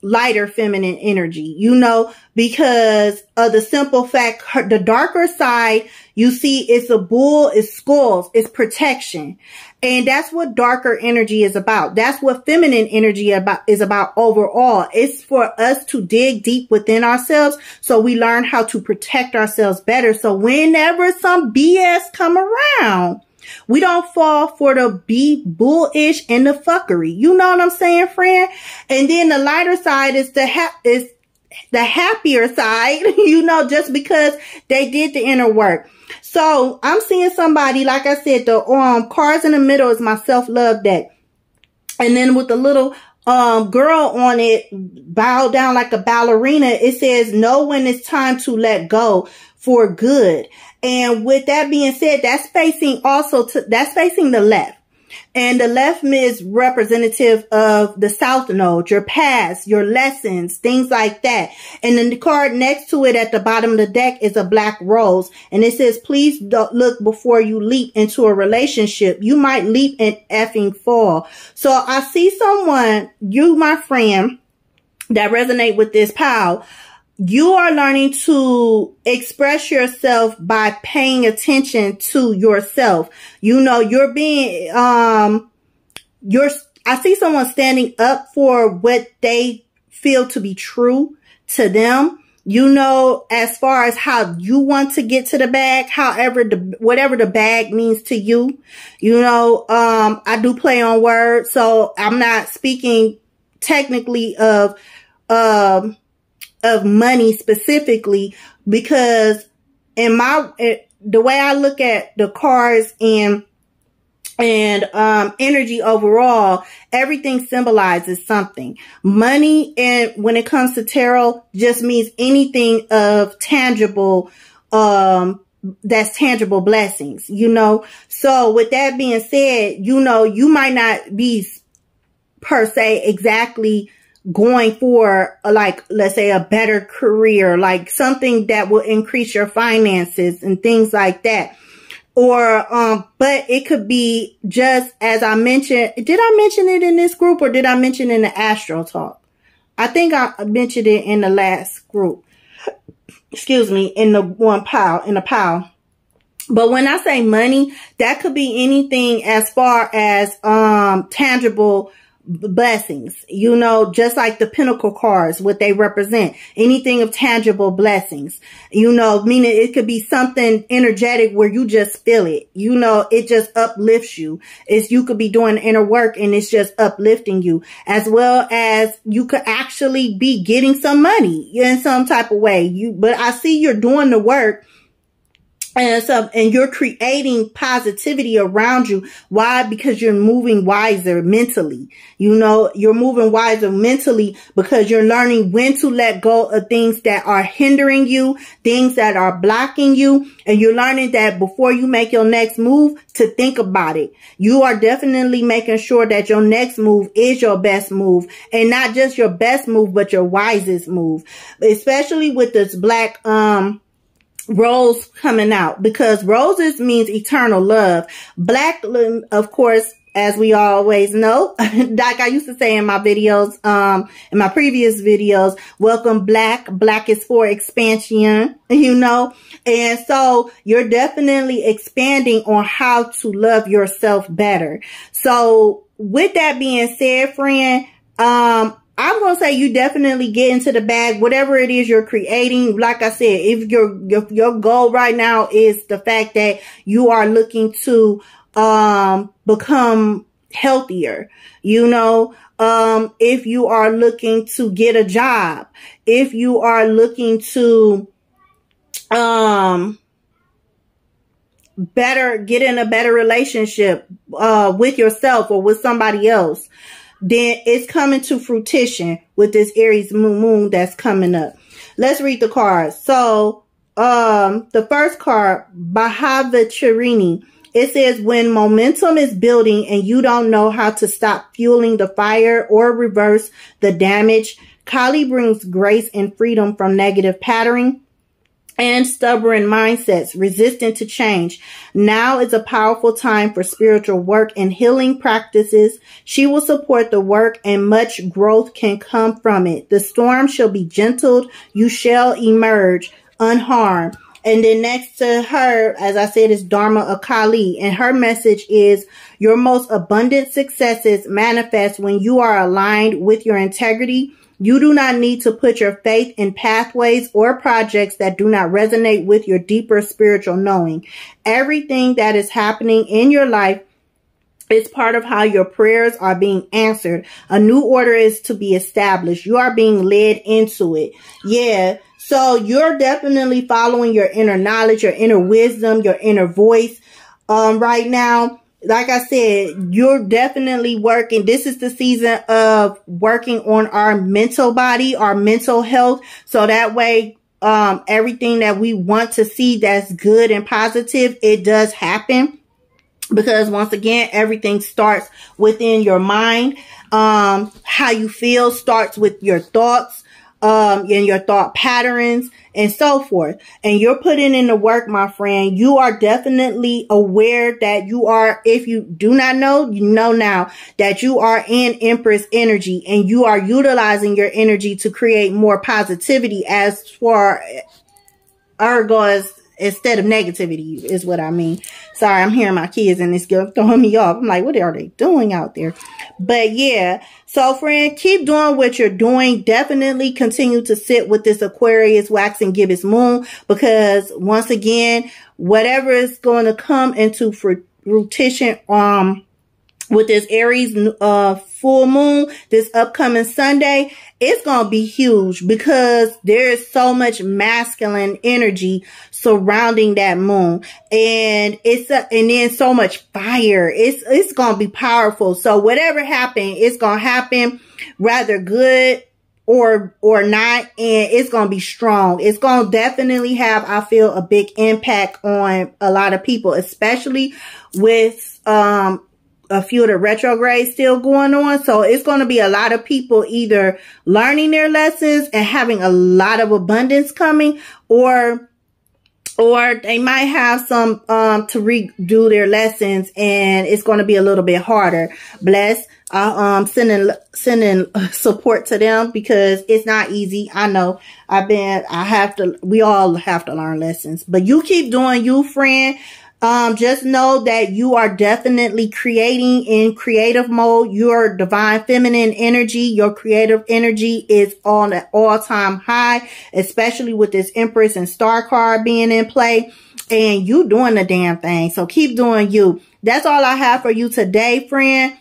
lighter feminine energy, you know, because of the simple fact, the darker side, you see, it's a bull, it's skulls, it's protection. And that's what darker energy is about. That's what feminine energy about is about overall. It's for us to dig deep within ourselves so we learn how to protect ourselves better. So whenever some BS come around, we don't fall for the be bullish and the fuckery. You know what I'm saying, friend? And then the lighter side is to have is the happier side, you know, just because they did the inner work. So I'm seeing somebody, like I said, the um cards in the middle is my self-love deck. And then with the little um girl on it bow down like a ballerina, it says know when it's time to let go for good. And with that being said, that's facing also to, that's facing the left. And the left is representative of the south node, your past, your lessons, things like that. And then the card next to it at the bottom of the deck is a black rose. And it says, please don't look before you leap into a relationship. You might leap and effing fall. So I see someone, you, my friend, that resonate with this pile you are learning to express yourself by paying attention to yourself. You know, you're being, um, you're, I see someone standing up for what they feel to be true to them. You know, as far as how you want to get to the bag, however the, whatever the bag means to you, you know, um, I do play on words, so I'm not speaking technically of, um, of money specifically because in my the way I look at the cars and and um, energy overall, everything symbolizes something. Money and when it comes to tarot just means anything of tangible um that's tangible blessings, you know. So with that being said, you know, you might not be per se exactly going for like, let's say a better career, like something that will increase your finances and things like that. Or, um, but it could be just as I mentioned, did I mention it in this group or did I mention in the astro talk? I think I mentioned it in the last group. Excuse me, in the one pile, in the pile. But when I say money, that could be anything as far as, um, tangible, blessings, you know, just like the pentacle cards, what they represent, anything of tangible blessings, you know, meaning it could be something energetic where you just feel it, you know, it just uplifts you. It's, you could be doing inner work and it's just uplifting you. As well as you could actually be getting some money in some type of way. You, but I see you're doing the work and so, and you're creating positivity around you. Why? Because you're moving wiser mentally. You know, you're moving wiser mentally because you're learning when to let go of things that are hindering you, things that are blocking you. And you're learning that before you make your next move to think about it. You are definitely making sure that your next move is your best move and not just your best move, but your wisest move, especially with this black, um, rose coming out because roses means eternal love. Black, of course, as we always know, like I used to say in my videos, um, in my previous videos, welcome black, black is for expansion, you know, and so you're definitely expanding on how to love yourself better. So with that being said, friend, um, I'm to say you definitely get into the bag, whatever it is you're creating. Like I said, if your, your, your goal right now is the fact that you are looking to, um, become healthier, you know, um, if you are looking to get a job, if you are looking to, um, better, get in a better relationship, uh, with yourself or with somebody else, then it's coming to fruition with this Aries moon moon that's coming up. Let's read the cards. So, um, the first card, Bhavatarini. It says when momentum is building and you don't know how to stop fueling the fire or reverse the damage, Kali brings grace and freedom from negative patterning and stubborn mindsets resistant to change. Now is a powerful time for spiritual work and healing practices. She will support the work and much growth can come from it. The storm shall be gentled. You shall emerge unharmed. And then next to her, as I said, is Dharma Akali. And her message is your most abundant successes manifest when you are aligned with your integrity you do not need to put your faith in pathways or projects that do not resonate with your deeper spiritual knowing. Everything that is happening in your life is part of how your prayers are being answered. A new order is to be established. You are being led into it. Yeah. So you're definitely following your inner knowledge, your inner wisdom, your inner voice, um, right now like I said, you're definitely working. This is the season of working on our mental body, our mental health. So that way, um, everything that we want to see that's good and positive, it does happen. Because once again, everything starts within your mind. Um, how you feel starts with your thoughts um, and your thought patterns and so forth. And you're putting in the work, my friend. You are definitely aware that you are, if you do not know, you know now that you are in Empress energy and you are utilizing your energy to create more positivity as far ergo as instead of negativity is what I mean. Sorry, I'm hearing my kids and it's throwing me off. I'm like, what are they doing out there? But yeah, so friend, keep doing what you're doing. Definitely continue to sit with this Aquarius waxing gibbous moon because once again, whatever is going to come into fruition, um, with this Aries uh, full moon this upcoming Sunday, it's going to be huge because there is so much masculine energy surrounding that moon and it's a, and then so much fire. It's it's going to be powerful. So whatever happen, it's going to happen rather good or or not and it's going to be strong. It's going to definitely have I feel a big impact on a lot of people, especially with um a few of the retrogrades still going on. So it's going to be a lot of people either learning their lessons and having a lot of abundance coming or or they might have some um to redo their lessons and it's going to be a little bit harder. Bless. I um sending sending support to them because it's not easy. I know. I've been I have to we all have to learn lessons. But you keep doing you, friend. Um, just know that you are definitely creating in creative mode. Your divine feminine energy, your creative energy is on an all time high, especially with this Empress and Star card being in play and you doing the damn thing. So keep doing you. That's all I have for you today, friend.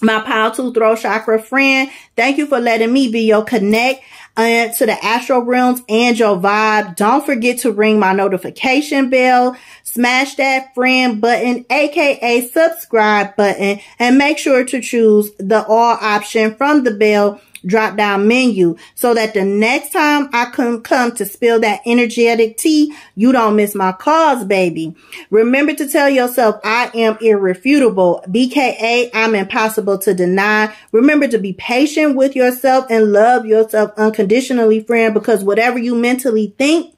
My power to throat chakra friend. Thank you for letting me be your connect uh, to the astral realms and your vibe. Don't forget to ring my notification bell smash that friend button, aka subscribe button, and make sure to choose the all option from the bell drop down menu so that the next time I come, come to spill that energetic tea, you don't miss my calls, baby. Remember to tell yourself I am irrefutable. BKA, I'm impossible to deny. Remember to be patient with yourself and love yourself unconditionally, friend, because whatever you mentally think,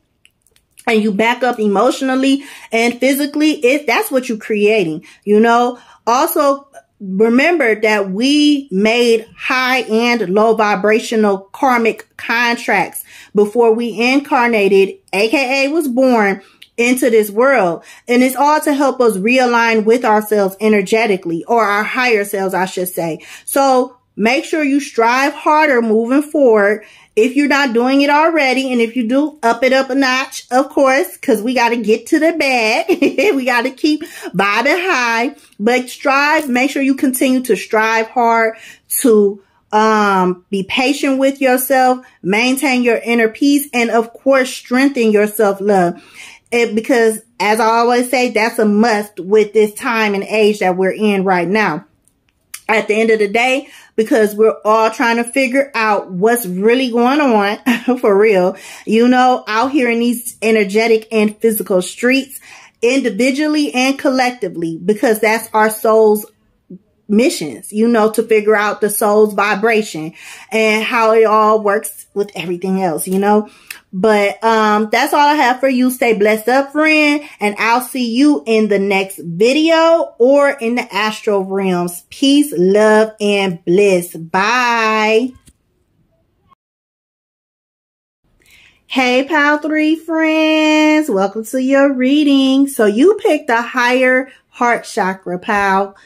and you back up emotionally and physically, if that's what you're creating, you know. Also, remember that we made high and low vibrational karmic contracts before we incarnated, aka was born into this world. And it's all to help us realign with ourselves energetically or our higher selves, I should say. So make sure you strive harder moving forward if you're not doing it already. And if you do, up it up a notch, of course, because we got to get to the bag. we got to keep vibing high, but strive, make sure you continue to strive hard to um, be patient with yourself, maintain your inner peace, and of course, strengthen your self love. It, because as I always say, that's a must with this time and age that we're in right now. At the end of the day, because we're all trying to figure out what's really going on for real, you know, out here in these energetic and physical streets, individually and collectively, because that's our soul's missions, you know, to figure out the soul's vibration and how it all works with everything else, you know. But um that's all I have for you. Stay blessed up, friend, and I'll see you in the next video or in the astral realms. Peace, love, and bliss. Bye. Hey, Pile 3 friends. Welcome to your reading. So you picked a higher heart chakra, Pal.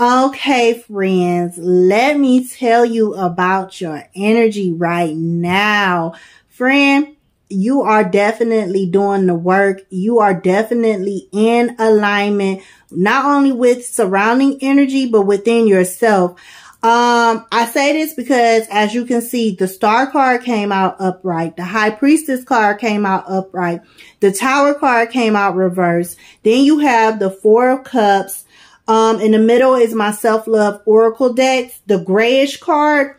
Okay, friends, let me tell you about your energy right now. Friend, you are definitely doing the work. You are definitely in alignment, not only with surrounding energy, but within yourself. Um, I say this because as you can see, the star card came out upright. The high priestess card came out upright. The tower card came out reverse. Then you have the four of cups. Um, in the middle is my self-love oracle deck. The grayish card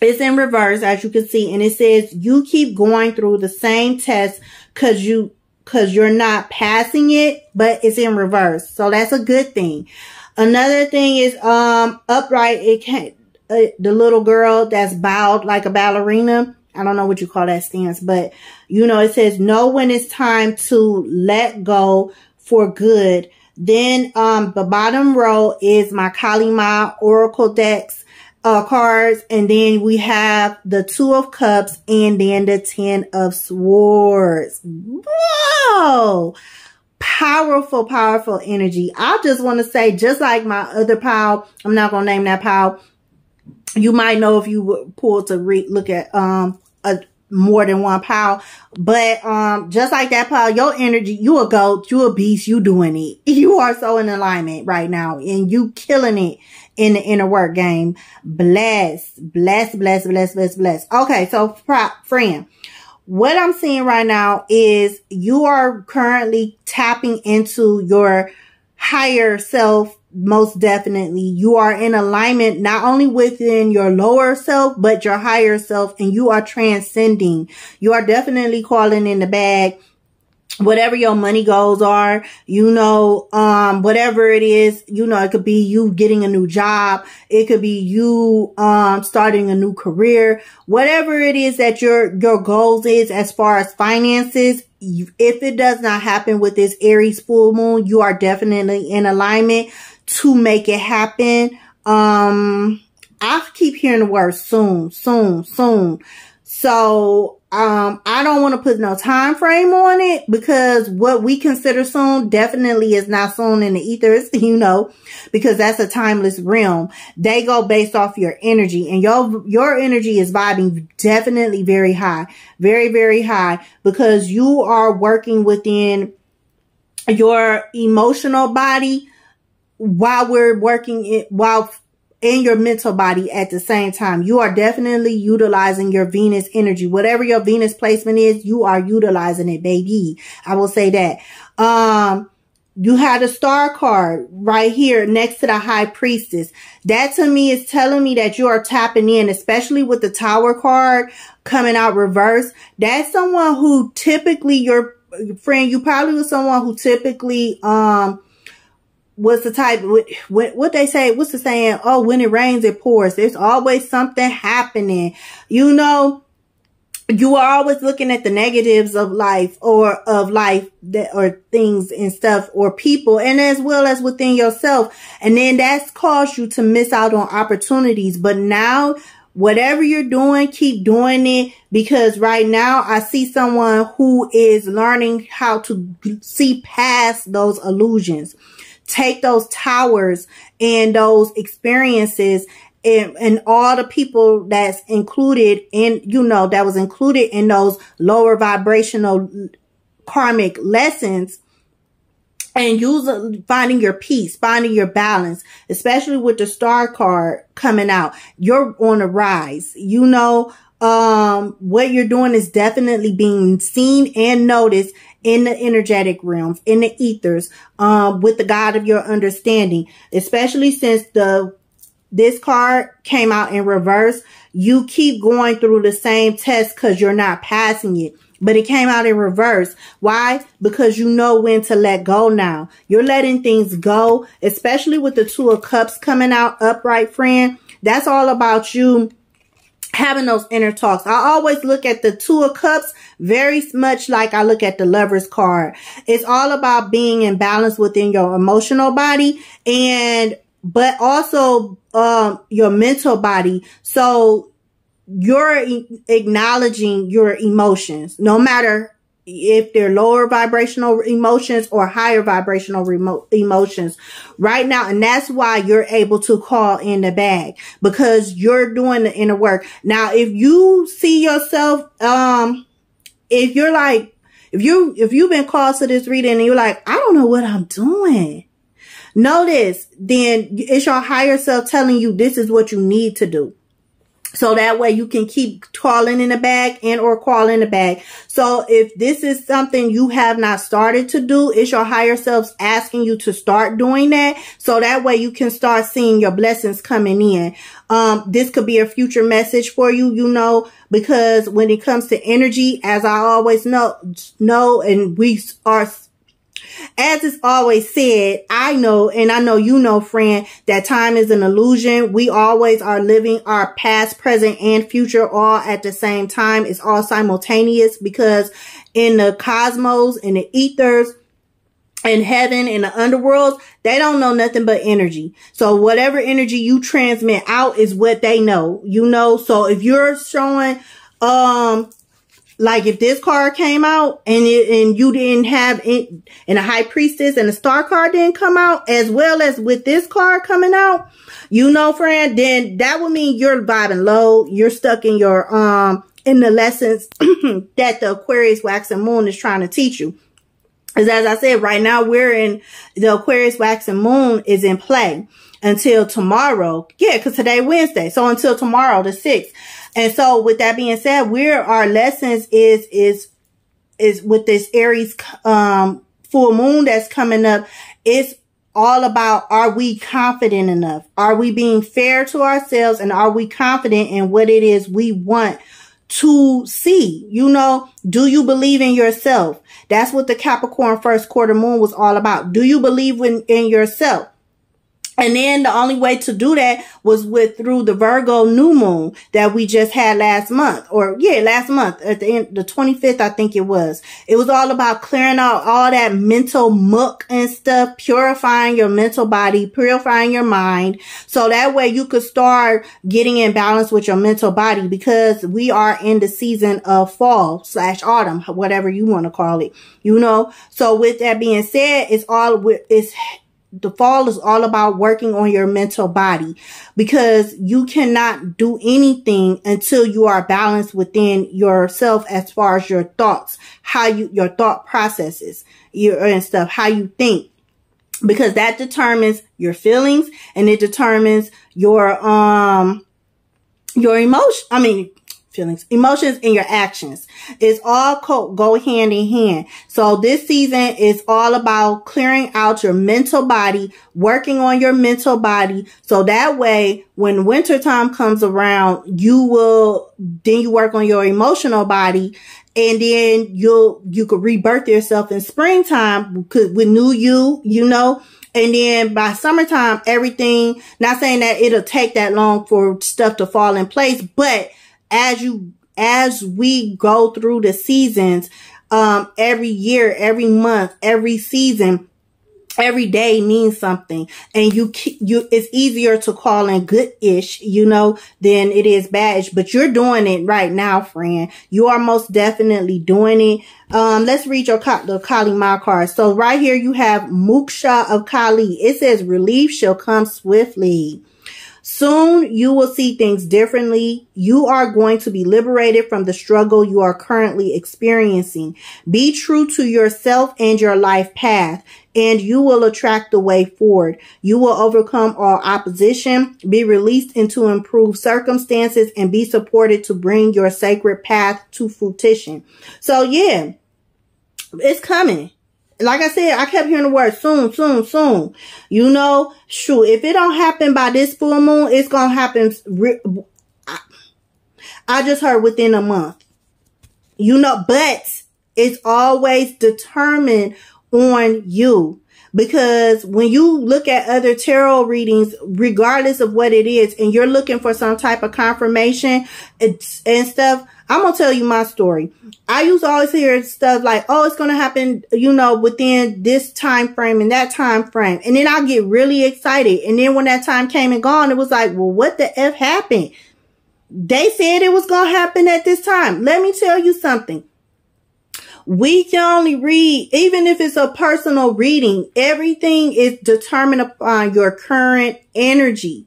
is in reverse, as you can see. And it says, you keep going through the same test cause you, cause you're not passing it, but it's in reverse. So that's a good thing. Another thing is, um, upright. It can, uh, the little girl that's bowed like a ballerina. I don't know what you call that stance, but you know, it says know when it's time to let go for good then um, the bottom row is my Kali Ma Oracle decks uh, cards. And then we have the Two of Cups and then the Ten of Swords. Whoa! Powerful, powerful energy. I just want to say, just like my other pile, I'm not going to name that pile. You might know if you pull to re look at um a more than one pile. But um, just like that pile, your energy, you a goat, you a beast, you doing it. You are so in alignment right now and you killing it in the inner work game. Bless, bless, bless, bless, bless, bless. Okay, so friend, what I'm seeing right now is you are currently tapping into your higher self most definitely you are in alignment not only within your lower self but your higher self and you are transcending you are definitely calling in the bag whatever your money goals are, you know, um, whatever it is, you know, it could be you getting a new job. It could be you, um, starting a new career, whatever it is that your, your goals is as far as finances. If it does not happen with this Aries full moon, you are definitely in alignment to make it happen. Um, I keep hearing the word soon, soon, soon. So, um, I don't want to put no time frame on it because what we consider soon definitely is not soon in the ethers, you know, because that's a timeless realm. They go based off your energy and your, your energy is vibing definitely very high, very, very high because you are working within your emotional body, while we're working it, while in your mental body at the same time. You are definitely utilizing your Venus energy. Whatever your Venus placement is, you are utilizing it, baby. I will say that. Um, you had a star card right here next to the high priestess. That to me is telling me that you are tapping in, especially with the tower card coming out reverse. That's someone who typically your friend, you probably was someone who typically, um, was the type what, what they say what's the saying oh when it rains it pours there's always something happening you know you are always looking at the negatives of life or of life that or things and stuff or people and as well as within yourself. And then that's caused you to miss out on opportunities. But now whatever you're doing, keep doing it because right now I see someone who is learning how to see past those illusions. Take those towers and those experiences and, and all the people that's included in, you know, that was included in those lower vibrational karmic lessons and use finding your peace, finding your balance, especially with the star card coming out. You're on a rise. You know, um, what you're doing is definitely being seen and noticed in the energetic realms, in the ethers, um, with the God of your understanding, especially since the this card came out in reverse, you keep going through the same test because you're not passing it. But it came out in reverse. Why? Because you know when to let go now. You're letting things go, especially with the two of cups coming out upright, friend. That's all about you having those inner talks. I always look at the two of cups very much like I look at the lover's card. It's all about being in balance within your emotional body and but also um, your mental body. So you're acknowledging your emotions, no matter if they're lower vibrational emotions or higher vibrational remote emotions right now. And that's why you're able to call in the bag because you're doing the inner work. Now, if you see yourself, um, if you're like, if you, if you've been called to this reading and you're like, I don't know what I'm doing. Notice, then it's your higher self telling you this is what you need to do. So that way you can keep crawling in the bag and or crawl in the bag. So if this is something you have not started to do, it's your higher selves asking you to start doing that. So that way you can start seeing your blessings coming in. Um, this could be a future message for you, you know, because when it comes to energy, as I always know, know, and we are as is always said, I know, and I know you know, friend, that time is an illusion. We always are living our past, present, and future all at the same time. It's all simultaneous because in the cosmos, in the ethers, in heaven, in the underworlds, they don't know nothing but energy. So whatever energy you transmit out is what they know, you know? So if you're showing, um, like if this card came out and it, and you didn't have it, and a high priestess and a star card didn't come out as well as with this card coming out, you know, friend, then that would mean you're vibing low. You're stuck in your, um, in the lessons that the Aquarius waxing moon is trying to teach you. Because as I said, right now we're in the Aquarius waxing moon is in play until tomorrow. Yeah, because today Wednesday. So until tomorrow, the 6th. And so with that being said, where our lessons is, is, is with this Aries, um, full moon that's coming up. It's all about are we confident enough? Are we being fair to ourselves and are we confident in what it is we want to see? You know, do you believe in yourself? That's what the Capricorn first quarter moon was all about. Do you believe in, in yourself? And then the only way to do that was with through the Virgo new moon that we just had last month or yeah, last month at the end, the 25th, I think it was. It was all about clearing out all that mental muck and stuff, purifying your mental body, purifying your mind. So that way you could start getting in balance with your mental body because we are in the season of fall slash autumn, whatever you want to call it, you know? So with that being said, it's all, with it's, the fall is all about working on your mental body because you cannot do anything until you are balanced within yourself as far as your thoughts, how you, your thought processes, your, and stuff, how you think. Because that determines your feelings and it determines your, um, your emotion. I mean, feelings, emotions, and your actions. It's all co- go hand in hand. So this season is all about clearing out your mental body, working on your mental body. So that way, when winter time comes around, you will, then you work on your emotional body and then you'll, you could rebirth yourself in springtime with new you, you know, and then by summertime, everything, not saying that it'll take that long for stuff to fall in place, but as you as we go through the seasons, um, every year, every month, every season, every day means something. And you you it's easier to call in good-ish you know than it is bad but you're doing it right now friend. You are most definitely doing it. Um let's read your the Kali Ma card. So right here you have Moksha of Kali it says relief shall come swiftly Soon you will see things differently. You are going to be liberated from the struggle you are currently experiencing. Be true to yourself and your life path, and you will attract the way forward. You will overcome all opposition, be released into improved circumstances, and be supported to bring your sacred path to fruition. So yeah, it's coming like I said, I kept hearing the word soon, soon, soon. You know, shoot, if it don't happen by this full moon, it's going to happen. I just heard within a month. You know, but it's always determined on you. Because when you look at other tarot readings, regardless of what it is, and you're looking for some type of confirmation and stuff, I'm gonna tell you my story. I used to always hear stuff like, "Oh, it's gonna happen," you know, within this time frame and that time frame, and then I get really excited. And then when that time came and gone, it was like, "Well, what the f happened?" They said it was gonna happen at this time. Let me tell you something. We can only read, even if it's a personal reading, everything is determined upon your current energy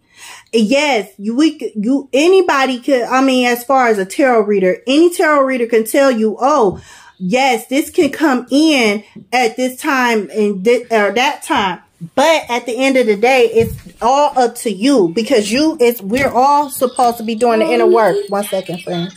yes, you, we, you, anybody could, I mean, as far as a tarot reader, any tarot reader can tell you, oh, yes, this can come in at this time and this, or that time. But at the end of the day, it's all up to you because you, it's, we're all supposed to be doing the inner work. One second, friend.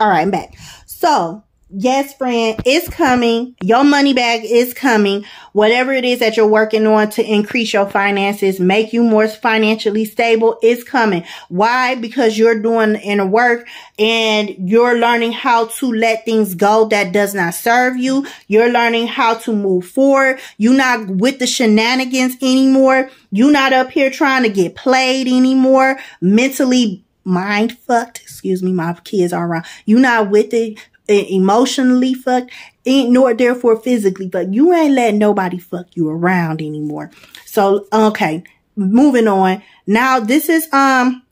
All right, I'm back. So Yes, friend, it's coming. Your money bag is coming. Whatever it is that you're working on to increase your finances, make you more financially stable, is coming. Why? Because you're doing inner work and you're learning how to let things go that does not serve you. You're learning how to move forward. You're not with the shenanigans anymore. You're not up here trying to get played anymore. Mentally mind fucked. Excuse me, my kids are around. You're not with it emotionally fucked, nor therefore physically fucked. You ain't letting nobody fuck you around anymore. So, okay, moving on. Now, this is, um,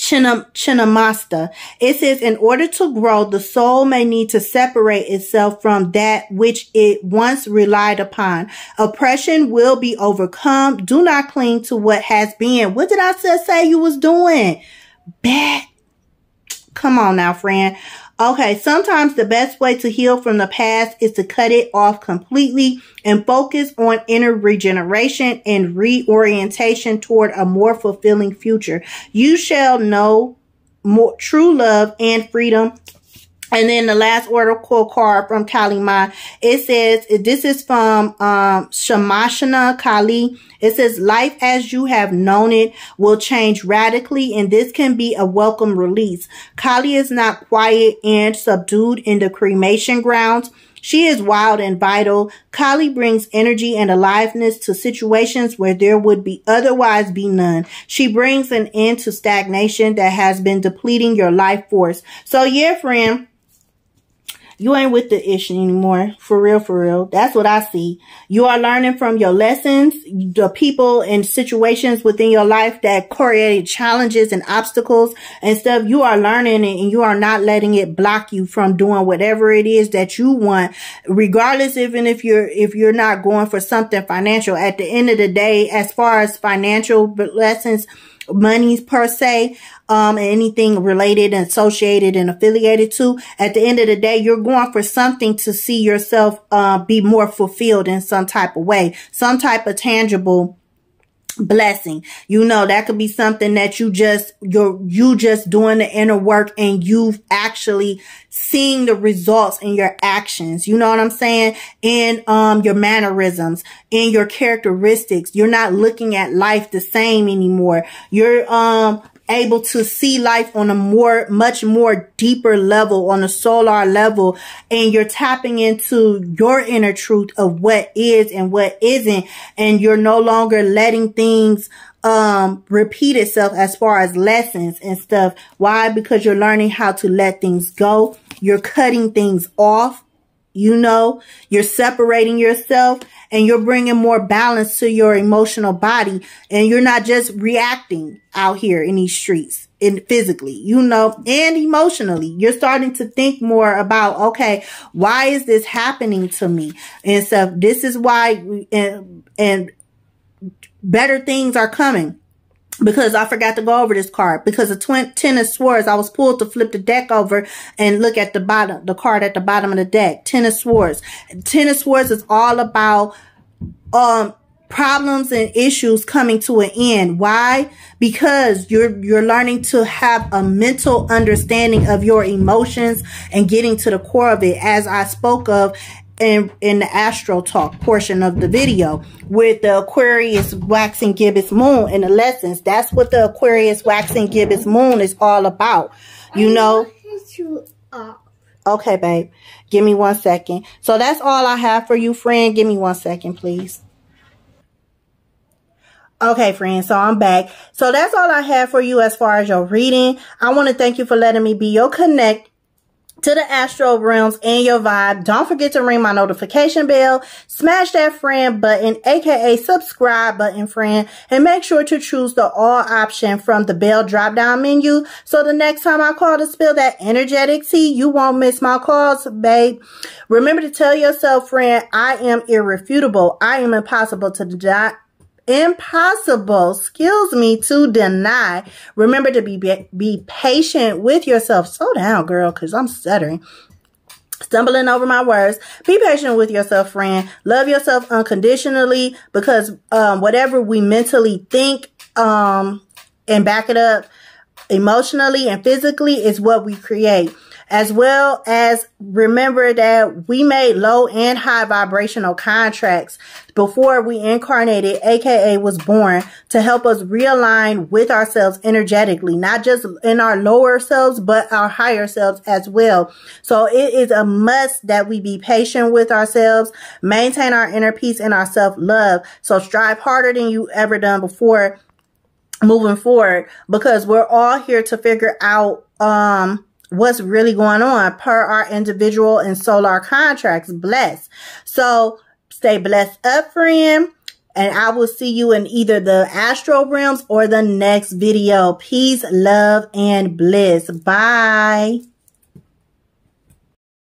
Chinnamasta. It says, in order to grow, the soul may need to separate itself from that which it once relied upon. Oppression will be overcome. Do not cling to what has been. What did I say you was doing? Bad. Come on now, friend. Okay, sometimes the best way to heal from the past is to cut it off completely and focus on inner regeneration and reorientation toward a more fulfilling future. You shall know more true love and freedom and then the last oracle card from Kali Ma, it says, this is from um, Shamashana Kali. It says, life as you have known it will change radically, and this can be a welcome release. Kali is not quiet and subdued in the cremation grounds. She is wild and vital. Kali brings energy and aliveness to situations where there would be otherwise be none. She brings an end to stagnation that has been depleting your life force. So yeah, friend, you ain't with the issue anymore. For real, for real. That's what I see. You are learning from your lessons, the people and situations within your life that created challenges and obstacles and stuff. You are learning it and you are not letting it block you from doing whatever it is that you want, regardless even if you're, if you're not going for something financial. At the end of the day, as far as financial lessons, monies per se, um, anything related and associated and affiliated to. At the end of the day, you're going for something to see yourself, uh, be more fulfilled in some type of way, some type of tangible blessing. You know, that could be something that you just, you're, you just doing the inner work and you've actually seeing the results in your actions. You know what I'm saying? In, um, your mannerisms, in your characteristics. You're not looking at life the same anymore. You're, um, able to see life on a more, much more deeper level, on a solar level, and you're tapping into your inner truth of what is and what isn't, and you're no longer letting things um repeat itself as far as lessons and stuff. Why? Because you're learning how to let things go. You're cutting things off you know, you're separating yourself and you're bringing more balance to your emotional body and you're not just reacting out here in these streets in physically, you know, and emotionally. You're starting to think more about, okay, why is this happening to me? And so this is why and, and better things are coming because I forgot to go over this card. Because the ten of swords I was pulled to flip the deck over and look at the bottom the card at the bottom of the deck. Ten of swords. Ten of swords is all about um problems and issues coming to an end. Why? Because you're you're learning to have a mental understanding of your emotions and getting to the core of it. As I spoke of in, in the astro talk portion of the video with the Aquarius waxing gibbous moon and the lessons. That's what the Aquarius waxing gibbous moon is all about. You know? Okay, babe. Give me one second. So that's all I have for you, friend. Give me one second, please. Okay, friends, so I'm back. So that's all I have for you as far as your reading. I want to thank you for letting me be your connect to the astral realms and your vibe. Don't forget to ring my notification bell, smash that friend button, aka subscribe button friend, and make sure to choose the all option from the bell drop down menu. So the next time I call to spill that energetic tea, you won't miss my calls, babe. Remember to tell yourself, friend, I am irrefutable. I am impossible to deny impossible, excuse me, to deny. Remember to be, be patient with yourself. Slow down, girl, because I'm stuttering. Stumbling over my words. Be patient with yourself, friend. Love yourself unconditionally because um, whatever we mentally think um, and back it up emotionally and physically is what we create as well as remember that we made low and high vibrational contracts before we incarnated, aka was born, to help us realign with ourselves energetically, not just in our lower selves, but our higher selves as well. So it is a must that we be patient with ourselves, maintain our inner peace and our self love. So strive harder than you ever done before moving forward because we're all here to figure out, um, what's really going on per our individual and solar contracts. Bless. So stay blessed up, friend. And I will see you in either the astral realms or the next video. Peace, love, and bliss. Bye.